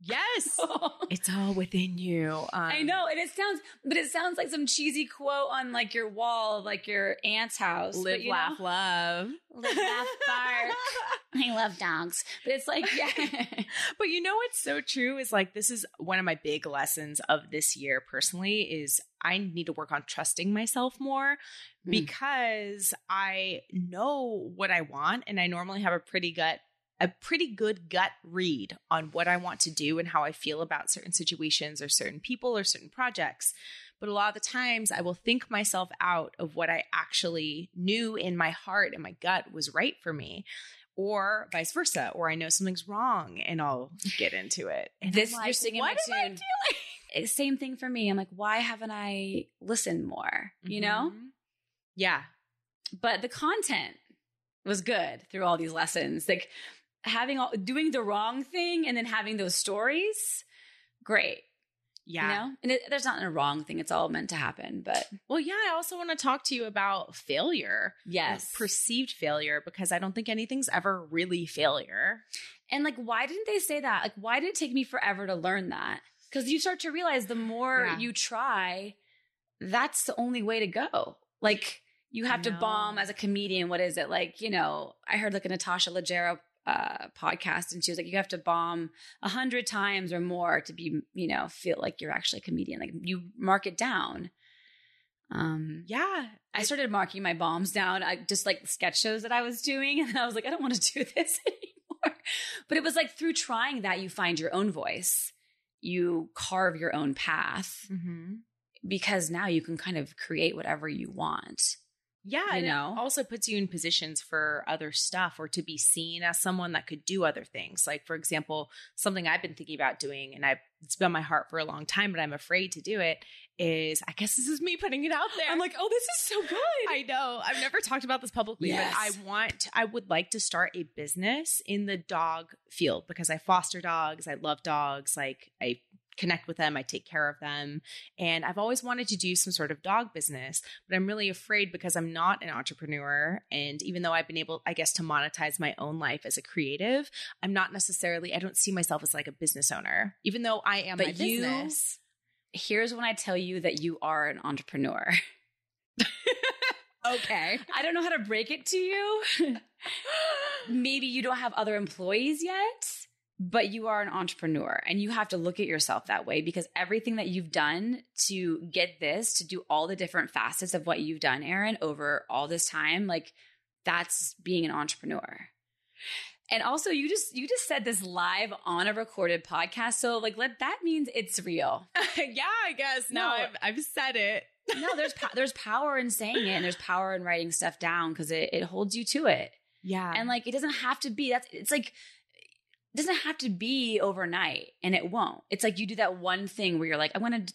Yes. [LAUGHS] it's all within you. Um, I know. And it sounds, but it sounds like some cheesy quote on like your wall like your aunt's house. Live, but, laugh, know, love. Live, laugh, bark. [LAUGHS] [LAUGHS] I love dogs. But it's like, yeah. [LAUGHS] but you know what's so true is like, this is one of my big lessons of this year personally is I need to work on trusting myself more mm. because I know what I want and I normally have a pretty gut a pretty good gut read on what I want to do and how I feel about certain situations or certain people or certain projects. But a lot of the times I will think myself out of what I actually knew in my heart and my gut was right for me. Or vice versa, or I know something's wrong and I'll get into it. And this like, you're singing what my tune. Eh, same thing for me. I'm like, why haven't I listened more? You mm-hmm. know? Yeah. But the content was good through all these lessons. Like having all doing the wrong thing and then having those stories, great. Yeah. You know, and it, there's not a wrong thing. It's all meant to happen. But Well, yeah, I also want to talk to you about failure. yes, like perceived failure because I don't think anything's ever really failure. and like, why didn't they say that? Like, why did it take me forever to learn that? Because you start to realize the more Yeah. you try, that's the only way to go. Like, you have to bomb as a comedian. What is it like? You know, I heard like a Natasha Leggero uh, podcast, and she was like, you have to bomb a hundred times or more to be, you know, feel like you're actually a comedian. Like, you mark it down. Um, Yeah. I started marking my bombs down. I just like sketch shows that I was doing. And I was like, I don't want to do [LAUGHS] this anymore. But it was like through trying that, you find your own voice. You carve your own path Mm-hmm. because now you can kind of create whatever you want. Yeah, You know? it also puts you in positions for other stuff or to be seen as someone that could do other things. Like, for example, something I've been thinking about doing, and I've it's been on my heart for a long time, but I'm afraid to do it. Is I guess this is me putting it out there. I'm like, oh, this is so good. [LAUGHS] I know. I've never talked about this publicly, Yes. but I want, I would like to start a business in the dog field because I foster dogs. I love dogs. Like, I connect with them, I take care of them. And I've always wanted to do some sort of dog business, but I'm really afraid because I'm not an entrepreneur. And even though I've been able, I guess, to monetize my own life as a creative, I'm not necessarily, I don't see myself as like a business owner, even though I am But you- business. Here's when I tell you that you are an entrepreneur. Okay. [LAUGHS] I don't know how to break it to you. [LAUGHS] Maybe you don't have other employees yet, but you are an entrepreneur and you have to look at yourself that way because everything that you've done to get this, to do all the different facets of what you've done, Erin, over all this time, like that's being an entrepreneur. And also you just you just said this live on a recorded podcast. So like let that means it's real. [LAUGHS] yeah, I guess. Now No. I've, I've said it. No, there's po- there's power in saying it and there's power in writing stuff down because it, it holds you to it. Yeah. and like it doesn't have to be that's it's like it doesn't have to be overnight and it won't it's like you do that one thing where you're like i want to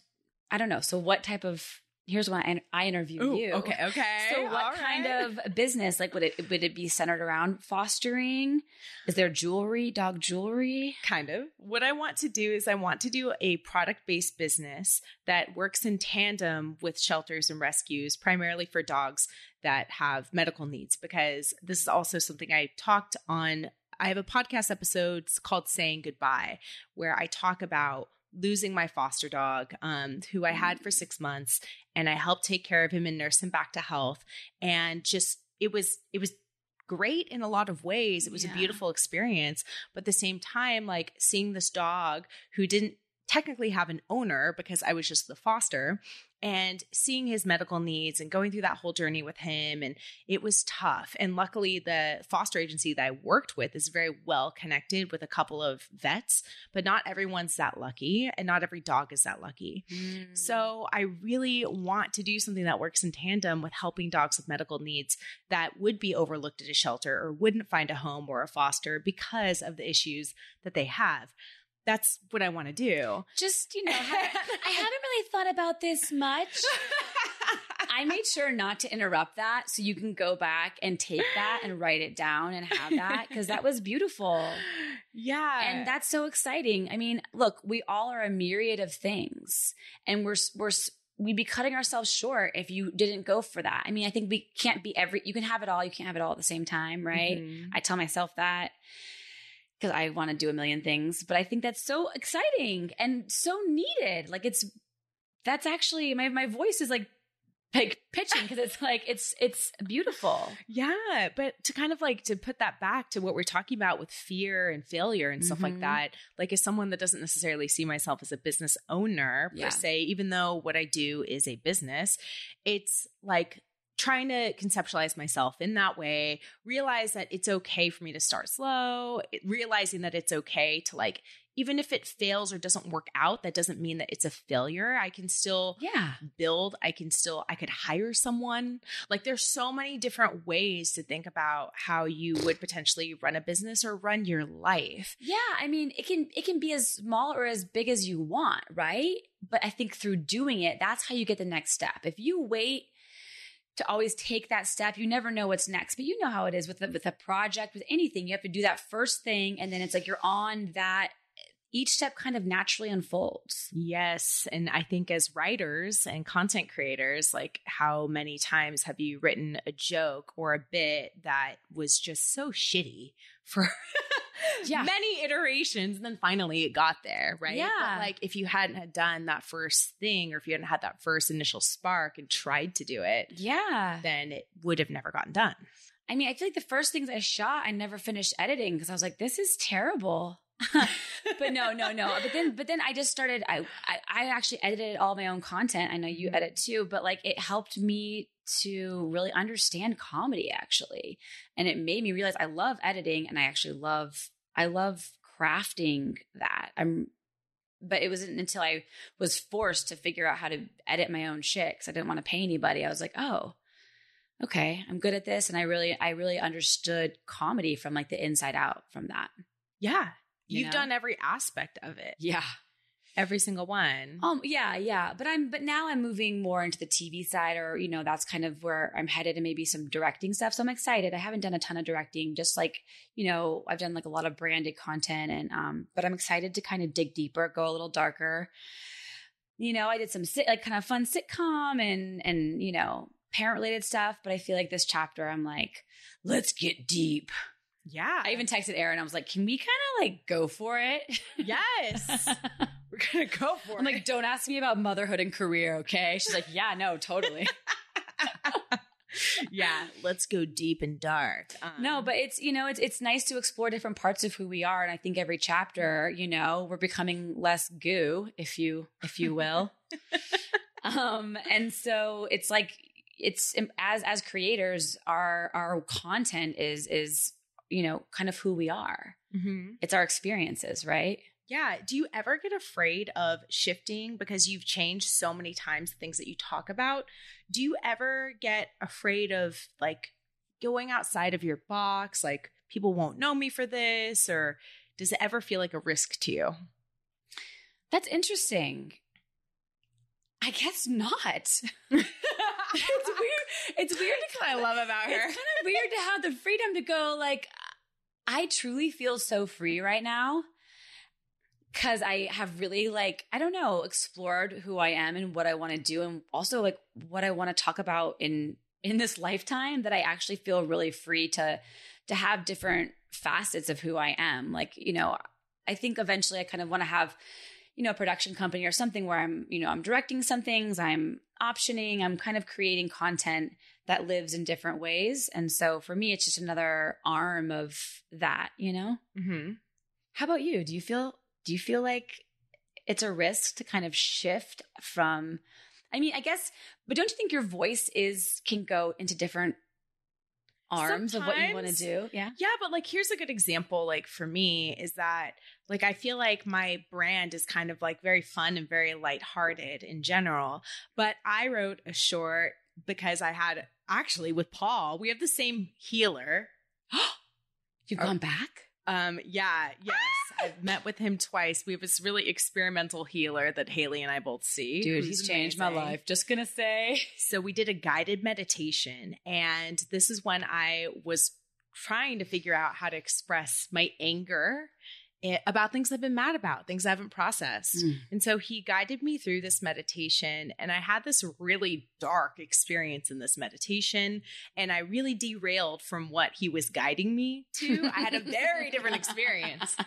i don't know so what type of here's when i, I interview Ooh, you Okay. Okay. so what kind of business like would it would it be centered around fostering is there jewelry dog jewelry kind of what I want to do is I want to do a product based business that works in tandem with shelters and rescues, primarily for dogs that have medical needs. Because this is also something I talked on. I have a podcast episode called "Saying Goodbye," where I talk about losing my foster dog, um, who I had for six months, and I helped take care of him and nurse him back to health. And just it was it was great in a lot of ways. It was Yeah. a beautiful experience, but at the same time, like seeing this dog who didn't technically have an owner because I was just the foster and seeing his medical needs and going through that whole journey with him and it was tough. And luckily the foster agency that I worked with is very well connected with a couple of vets but not everyone's that lucky and not every dog is that lucky. So hmm. I really want to do something that works in tandem with helping dogs with medical needs that would be overlooked at a shelter or wouldn't find a home or a foster because of the issues that they have. That's what I want to do. just you know [LAUGHS] I haven't, really thought about this much [LAUGHS] I made sure not to interrupt that so you can go back and take that and write it down and have that because that was beautiful. [LAUGHS] yeah. And that's so exciting. I mean, look, we all are a myriad of things and we're we're we'd be cutting ourselves short if you didn't go for that. I mean, I think we can't be every you can have it all, you can't have it all at the same time, right? Mhm. I tell myself that because I want to do a million things, but I think that's so exciting and so needed. Like it's that's actually my my voice is like like pitching because it's like it's it's beautiful. Yeah, but to kind of like to put that back to what we're talking about with fear and failure and stuff like Mhm. that, like as someone that doesn't necessarily see myself as a business owner Yeah. per se, even though what I do is a business, it's like trying to conceptualize myself in that way, realize that it's okay for me to start slow, realizing that it's okay to like even if it fails or doesn't work out, that doesn't mean that it's a failure. I can still Yeah. build i can still i could hire someone like there's so many different ways to think about how you would potentially run a business or run your life Yeah, I mean, it can it can be as small or as big as you want, right? But I think through doing it, that's how you get the next step. If you wait to always take that step, you never know what's next. But you know how it is with a, with a project, with anything. You have to do that first thing, and then it's like you're on that each step kind of naturally unfolds. Yes. And I think as writers and content creators, like how many times have you written a joke or a bit that was just so shitty for [LAUGHS] [LAUGHS] Yeah. many iterations and then finally it got there, right? Yeah. But like if you hadn't had done that first thing or if you hadn't had that first initial spark and tried to do it, Yeah. then it would have never gotten done. I mean, I feel like the first things I shot, I never finished editing because I was like, this is terrible. [LAUGHS] but no, no, no. But then, but then I just started. I, I, I actually edited all my own content. I know you Mm-hmm. edit too, but like it helped me to really understand comedy actually, and it made me realize I love editing, and I actually love, I love crafting that. I'm, but it wasn't until I was forced to figure out how to edit my own shit because I didn't want to pay anybody. I was like, oh, okay, I'm good at this. And I really, I really understood comedy from like the inside out from that. Yeah. You You've know? done every aspect of it. Yeah. Every single one. Um, yeah, yeah. But I'm, but now I'm moving more into the TV side or, you know, that's kind of where I'm headed and maybe some directing stuff. So I'm excited. I haven't done a ton of directing, just like, you know, I've done like a lot of branded content and, um, but I'm excited to kind of dig deeper, go a little darker. You know, I did some sit, like kind of fun sitcom and, and, you know, parent related stuff, but I feel like this chapter, I'm like, let's get deep. Yeah. I even texted Erin. I was like, "Can we kind of like go for it?" yes. [LAUGHS] We're going to go for it. I'm like, "Don't ask me about motherhood and career, okay?" She's like, "Yeah, no, totally." [LAUGHS] yeah. Let's go deep and dark. Um, no, but it's you know, it's it's nice to explore different parts of who we are, and I think every chapter, you know, we're becoming less goo, if you if you will. [LAUGHS] um, and so it's like it's as as creators, our our content is is you know kind of who we are. Mhm. It's our experiences, right? Yeah. Do you ever get afraid of shifting because you've changed so many times the things that you talk about? Do you ever get afraid of like going outside of your box? Like people won't know me for this? Or does it ever feel like a risk to you? That's interesting. I guess not. [LAUGHS] [LAUGHS] it's weird. It's weird to I love about her. It's kind of weird to have the freedom to go like I truly feel so free right now cuz I have really like I don't know explored who I am and what I want to do and also like what I want to talk about in in this lifetime that I actually feel really free to to have different facets of who I am. Like, you know, I think eventually I kind of want to have you know, a production company or something where I'm, you know, I'm directing some things, I'm optioning, I'm kind of creating content that lives in different ways. And so for me, it's just another arm of that, you know? Mm-hmm. How about you? Do you feel, do you feel like it's a risk to kind of shift from, I mean, I guess, but don't you think your voice is, can go into different arms of what you want to do? Yeah. Yeah, but like here's a good example like for me is that like I feel like my brand is kind of like very fun and very lighthearted in general, but I wrote a short because I had actually with Paul, we have the same healer. [GASPS] You've Oh. gone back? Um yeah, yes. [LAUGHS] I've met with him twice. We have this really experimental healer that Haely and I both see. Dude, he's changed my life. Just gonna say. [LAUGHS] So we did a guided meditation, and this is when I was trying to figure out how to express my anger eh, about things I've been mad about, things I haven't processed. Mm. And so he guided me through this meditation, and I had this really dark experience in this meditation, and I really derailed from what he was guiding me to. I had a very different experience. [LAUGHS]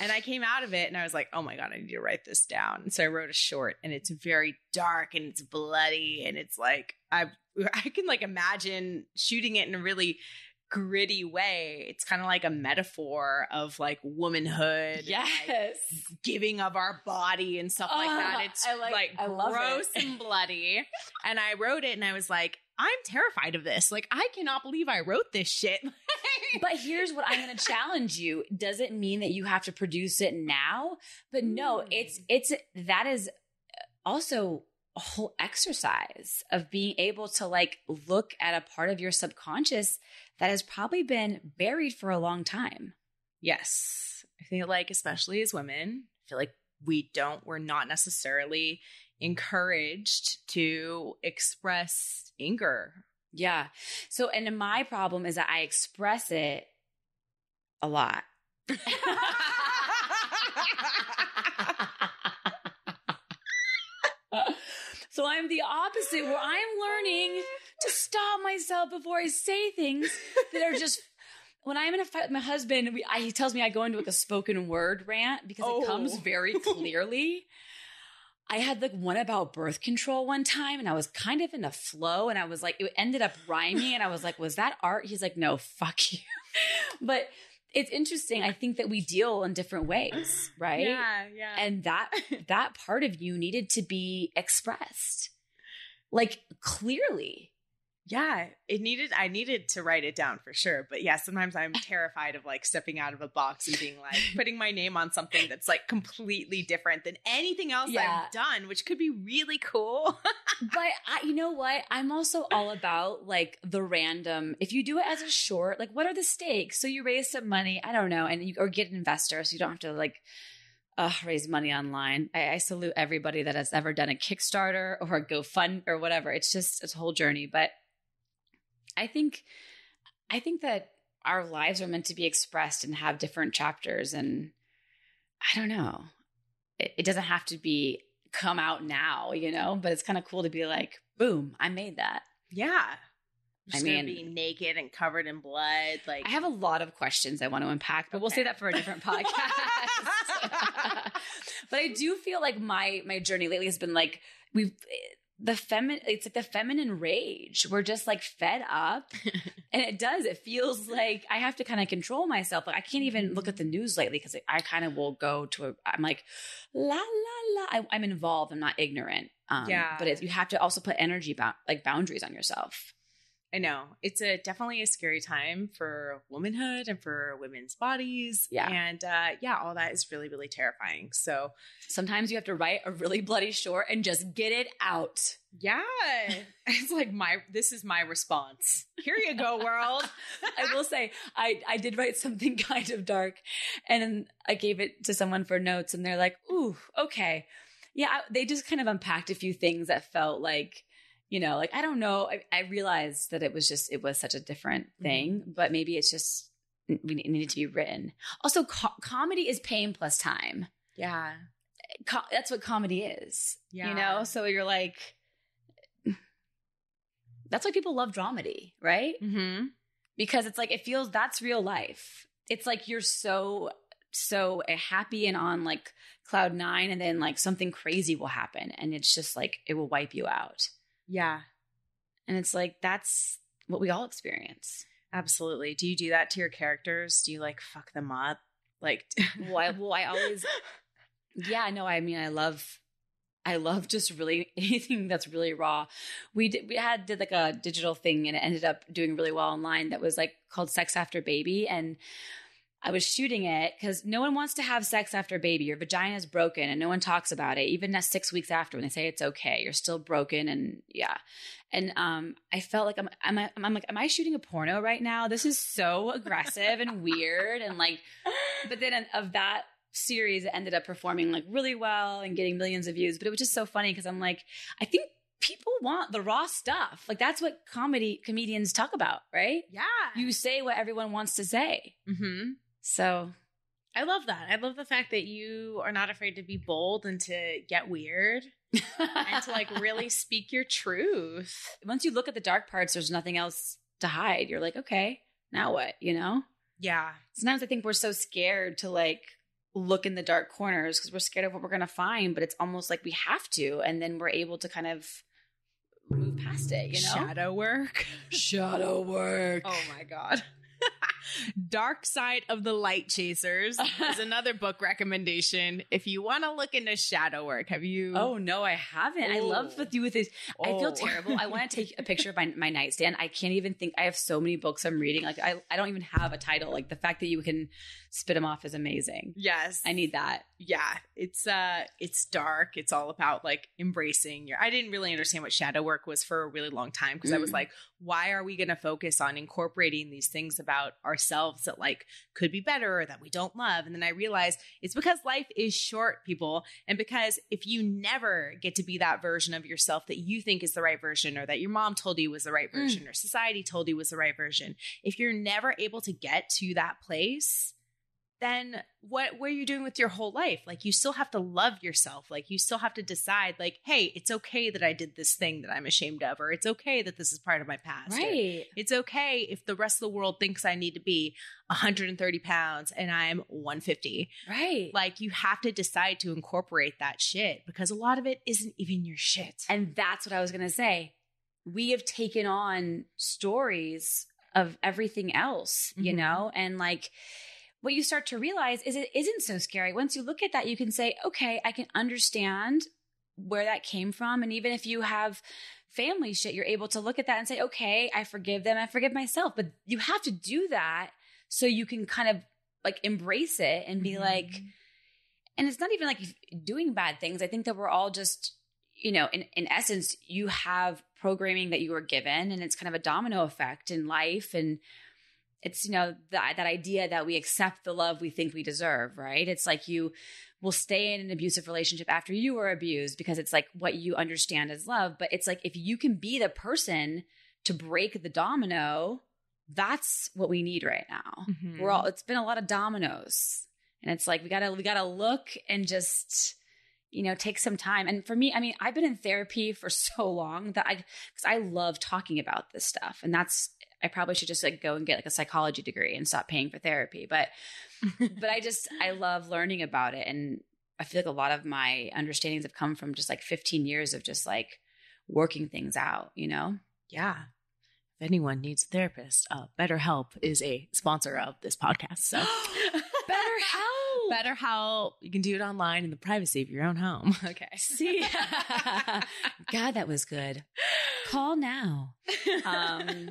And I came out of it and I was like, oh my God, I need to write this down. And so I wrote a short and it's very dark and it's bloody and it's like I [LAUGHS] I can like imagine shooting it in a really gritty way. It's kind of like a metaphor of like womanhood. and, like, Yes. giving of our body and stuff like that. Ah, It's I like- like, I gross it. and bloody. [LAUGHS] And I wrote it and I was like, I'm terrified of this. Like, I cannot believe I wrote this shit. [LAUGHS] But here's what I'm going to challenge you. Does it mean that you have to produce it now? But no, Mm. it's it's that is also a whole exercise of being able to like look at a part of your subconscious that has probably been buried for a long time. Yes. I feel like, especially as women, I feel like we don't, we're not necessarily encouraged to express anger. Yeah. So, and my problem is that I express it a lot. [LAUGHS] [LAUGHS] so I'm the opposite where I'm learning to stop myself before I say things that are just [LAUGHS] when I'm in a fight with my husband, we, I, he tells me I go into like a spoken word rant because Oh. it comes very [LAUGHS] clearly. I had like one about birth control one time and I was kind of in a flow and I was like, it ended up rhyming and I was like, was that art? He's like, no, fuck you. [LAUGHS] but it's interesting. I think that we deal in different ways, [SIGHS] right? Yeah, yeah. And that that part of you needed to be expressed. Like clearly. Yeah, it needed I needed to write it down for sure. But yeah, sometimes I'm [LAUGHS] terrified of like stepping out of a box and being like putting my name on something that's like completely different than anything else Yeah. I've done, which could be really cool. [LAUGHS] but I, you know what? I'm also all about like the random. If you do it as a short, like what are the stakes? So you raise some money, I don't know, and you or get an investor, so you don't have to like uh, raise money online. I, I salute everybody that has ever done a Kickstarter or a GoFund or whatever. It's just it's a whole journey. But I think I think that our lives are meant to be expressed and have different chapters, and I don't know. It, it doesn't have to be come out now, you know, but it's kind of cool to be like, boom, I made that. yeah. I mean- be naked and covered in blood. Like I have a lot of questions I want to unpack, but we'll say that for a different [LAUGHS] podcast. [LAUGHS] but I do feel like my my journey lately has been like we've the feminine it's like the feminine rage. We're just like fed up. [LAUGHS] and it does. It feels like I have to kind of control myself. Like I can't even look at the news lately because I kind of will go to a I'm like la la la. I, I'm involved. I'm not ignorant. Um, Yeah. But it, you have to also put energy bound like boundaries on yourself. I know it's a definitely a scary time for womanhood and for women's bodies. Yeah. and uh, yeah, all that is really really terrifying. So Sometimes you have to write a really bloody short and just get it out. yeah, [LAUGHS] it's like my this is my response. Here you go, world. [LAUGHS] I will say, I I did write something [LAUGHS] kind of dark, and I gave it to someone for notes, and they're like, "Ooh, okay, yeah." They just kind of unpacked a few things that felt like, you know, like I don't know. I, I realized that it was just it was such a different thing, but maybe it's just we it needed to be written. Also, co- comedy is pain plus time. yeah, Co- that's what comedy is. Yeah. You know, so you're like. That's why people love dramedy, right? mm-hmm. because it's like it feels that's real life. It's like you're so so happy and on like cloud nine, and then like something crazy will happen, and it's just like it will wipe you out. Yeah, And it's like that's what we all experience. absolutely. Do you do that to your characters? Do you like fuck them up? Like, [LAUGHS] Well, I, well, I always, yeah, no, I mean, I love. I love just really [LAUGHS] anything that's really raw. We did, we had did like a digital thing and it ended up doing really well online that was like called Sex After Baby and I was shooting it because no one wants to have sex after a baby. Your vagina is broken and no one talks about it. Even at six weeks after when they say it's okay, you're still broken and yeah. And um, I felt like I'm, I'm, I'm like, am I shooting a porno right now? This is so aggressive and weird and like, but then of that series, it ended up performing like really well and getting millions of views. But it was just so funny because I'm like, I think people want the raw stuff. Like that's what comedy comedians talk about, right? yeah, You say what everyone wants to say. Mm-hmm. So I love that. I love the fact that you are not afraid to be bold and to get weird [LAUGHS] and to like really speak your truth. once you look at the dark parts, there's nothing else to hide. You're like, okay, now what? You know? Yeah. Sometimes I think we're so scared to like look in the dark corners because we're scared of what we're going to find, but it's almost like we have to. And then we're able to kind of move past it, you know? Shadow work. Shadow work. Oh my god. [LAUGHS] Dark Side of the Light Chasers [LAUGHS] is another book recommendation. If you want to look into shadow work, have you? Oh no, I haven't. I love Oh. with you with this. I feel Oh. terrible. I want to take a picture of my, my nightstand. I can't even think. I have so many books I'm reading. Like I, I don't even have a title. Like the fact that you can spit them off is amazing. yes. I need that. yeah it's uh it's dark it's all about like embracing your i didn't really understand what shadow work was for a really long time because i was Mm. like why are we going to focus on incorporating these things about ourselves that like could be better or that we don't love and then i realized it's because life is short people and because if you never get to be that version of yourself that you think is the right version or that your mom told you was the right Mm. version or society told you was the right version if you're never able to get to that place then what what are you doing with your whole life like you still have to love yourself like you still have to decide like hey it's okay that i did this thing that i'm ashamed of or it's okay that this is part of my past Right. it's okay if the rest of the world thinks i need to be 130 pounds and i'm 150 Right. like you have to decide to incorporate that shit because a lot of it isn't even your shit And that's what I was going to say. We have taken on stories of everything else, you Mhm. know? And like what you start to realize is it isn't so scary. Once you look at that, you can say, okay, I can understand where that came from. And even if you have family shit, you're able to look at that and say, okay, I forgive them, I forgive myself. But you have to do that so you can kind of like embrace it and be Mhm. like, and it's not even like doing bad things. I think that we're all just, you know, in, in essence, you have programming that you were given, and it's kind of a domino effect in life. And it's, you know, that, that idea that we accept the love we think we deserve, right? It's like you will stay in an abusive relationship after you were abused because it's like what you understand as love. But it's like if you can be the person to break the domino, that's what we need right now Mhm. we're all it's been a lot of dominoes and it's like we gotta we gotta look and just you know take some time and for me i mean i've been in therapy for [LAUGHS] so long that i because i love talking about this stuff and that's i probably should just like go and get like a psychology degree and stop paying for therapy but [LAUGHS] but i just i love learning about it and i feel like a lot of my understandings have come from just like 15 years of just like working things out you know Yeah. If anyone needs a therapist, uh, BetterHelp is a sponsor of this podcast. So, [GASPS] [LAUGHS] better help BetterHelp, you can do it online in the privacy of your own home. [LAUGHS] Okay. See, God, that was good. Call now. Um,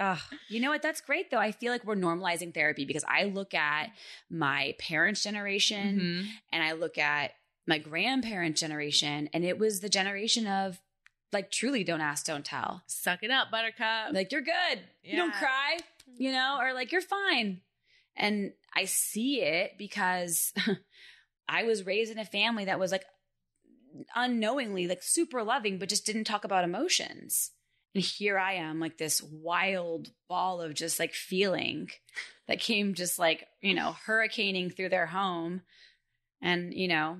ugh. you know what? That's great, though. I feel like we're normalizing therapy because I look at my parents' generation Mhm. and I look at my grandparents' generation, and it was the generation of like truly don't ask, don't tell. Suck it up, Buttercup. Like you're good. You don't cry, you know, or like you're fine. And I see it because [LAUGHS] I was raised in a family that was like unknowingly like super loving, but just didn't talk about emotions. And here I am, like this wild ball of just like feeling that came just like, you know, hurricaning through their home. And, you know,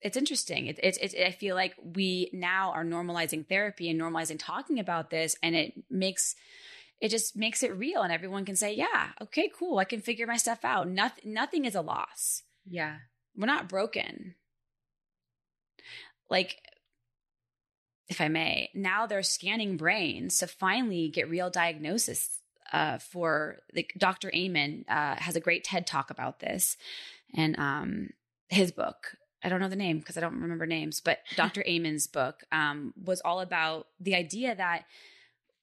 it's interesting. It, it, it, I feel like we now are normalizing therapy and normalizing talking about this, and it makes it just makes it real, and everyone can say, "Yeah, okay, cool, I can figure my stuff out." Nothing, nothing is a loss. yeah. We're not broken. Like, if I may, now they're scanning brains to finally get real diagnosis. Uh, for like Dr. Amen uh, has a great TED talk about this, and um, his book I don't know the name because I don't remember names, but [LAUGHS] Dr. Amen's book um, was all about the idea that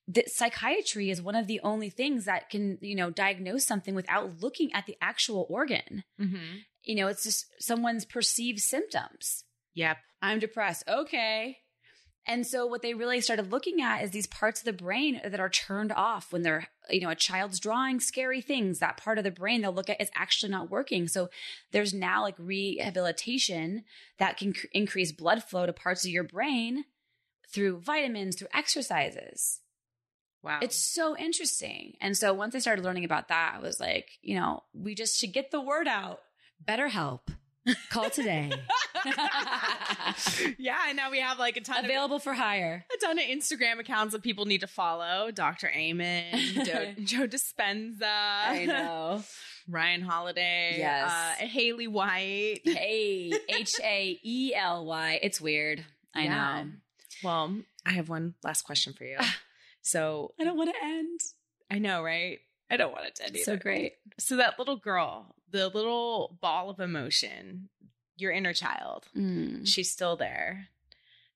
that psychiatry is one of the only things that can, you know, diagnose something without looking at the actual organ. Mm-hmm. You know, it's just someone's perceived symptoms. Yep. I'm depressed. Okay. And so what they really started looking at is these parts of the brain that are turned off when they're, you know, a child's drawing scary things. That part of the brain they'll look at is actually not working. So there's now like rehabilitation that can cr- increase blood flow to parts of your brain through vitamins, through exercises. Wow. It's so interesting. And so once I started learning about that, I was like, you know, we just should get the word out. Better help. Call today. [LAUGHS] [LAUGHS] yeah, and now we have like a ton Available for hire. A ton of Instagram accounts that people need to follow. Dr. Amen, [LAUGHS] Joe, Joe Dispenza, I know. [LAUGHS] Ryan Holiday, Yes. uh, Haely White. Hey, H A E L Y. It's weird. I Yeah. know. Well, I have one last question for you. So I don't want to end. I know, right? I don't want it to end So great. So that little girl, the little ball of emotion, your inner child, Mm. she's still there.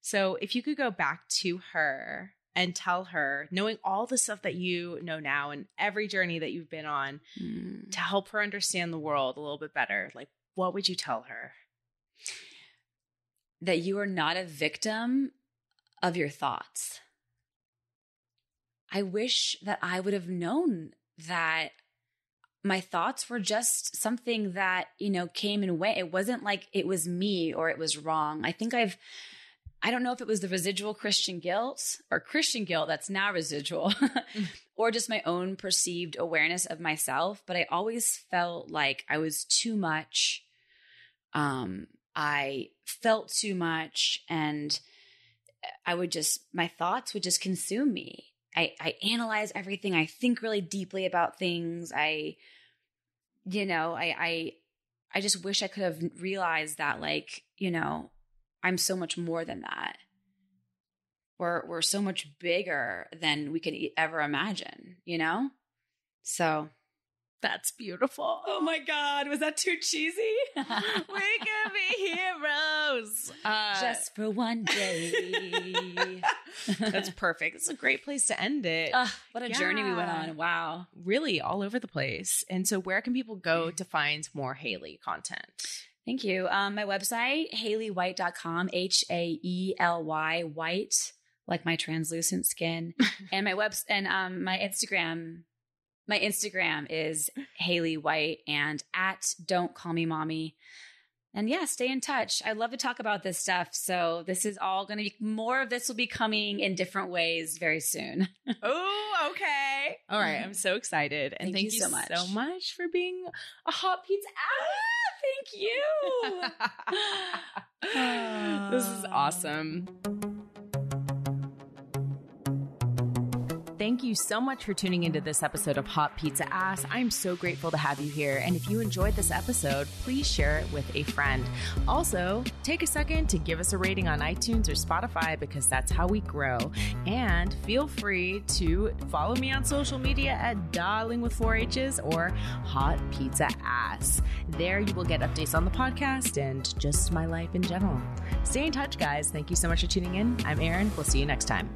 So if you could go back to her and tell her, knowing all the stuff that you know now and every journey that you've been on, Mm. to help her understand the world a little bit better, like what would you tell her? That you are not a victim of your thoughts. I wish that I would have known that my thoughts were just something that, you know, came and went. It wasn't like it was me or it was wrong. I think I've I don't know if it was the residual Christian guilt or Christian guilt that's now residual [LAUGHS] or just my own perceived awareness of myself, but I always felt like I was too much. Um, I felt too much and I would just, my thoughts would just consume me. I, I analyze everything. I think really deeply about things. I, you know, I, I, I just wish I could have realized that, like, you know, I'm so much more than that. We're we're so much bigger than we could ever imagine, you know? So that's beautiful. Oh my God, was that too cheesy? [LAUGHS] we can be heroes. Uh, Just for one day. [LAUGHS] that's perfect. It's a great place to end it. Uh, what a yeah. journey we went on. Wow. Really all over the place. And so, where can people go to find more Haely content? Thank you. Um, my website, haelywhite.com, H A E L Y, white, like my translucent skin. [LAUGHS] and my webs and um, my Instagram, my Instagram is Haely White and at Don't Call Me Mommy. And yeah, stay in touch. I love to talk about this stuff. So this is all going to be more of this will be coming in different ways very soon. [LAUGHS] oh, okay. All right. I'm so excited. And thank, thank you, you, so much. so much for being a hot pizza. Ah, thank you. [LAUGHS] [LAUGHS] this is awesome. Thank you so much for tuning into this episode of Hot Pizza Ass. I'm so grateful to have you here. And if you enjoyed this episode, please share it with a friend. Also, take a second to give us a rating on iTunes or Spotify because that's how we grow. And feel free to follow me on social media at Darling with 4 H's or Hot Pizza Ass. There you will get updates on the podcast and just my life in general. Stay in touch, guys. Thank you so much for tuning in. I'm Erin. We'll see you next time.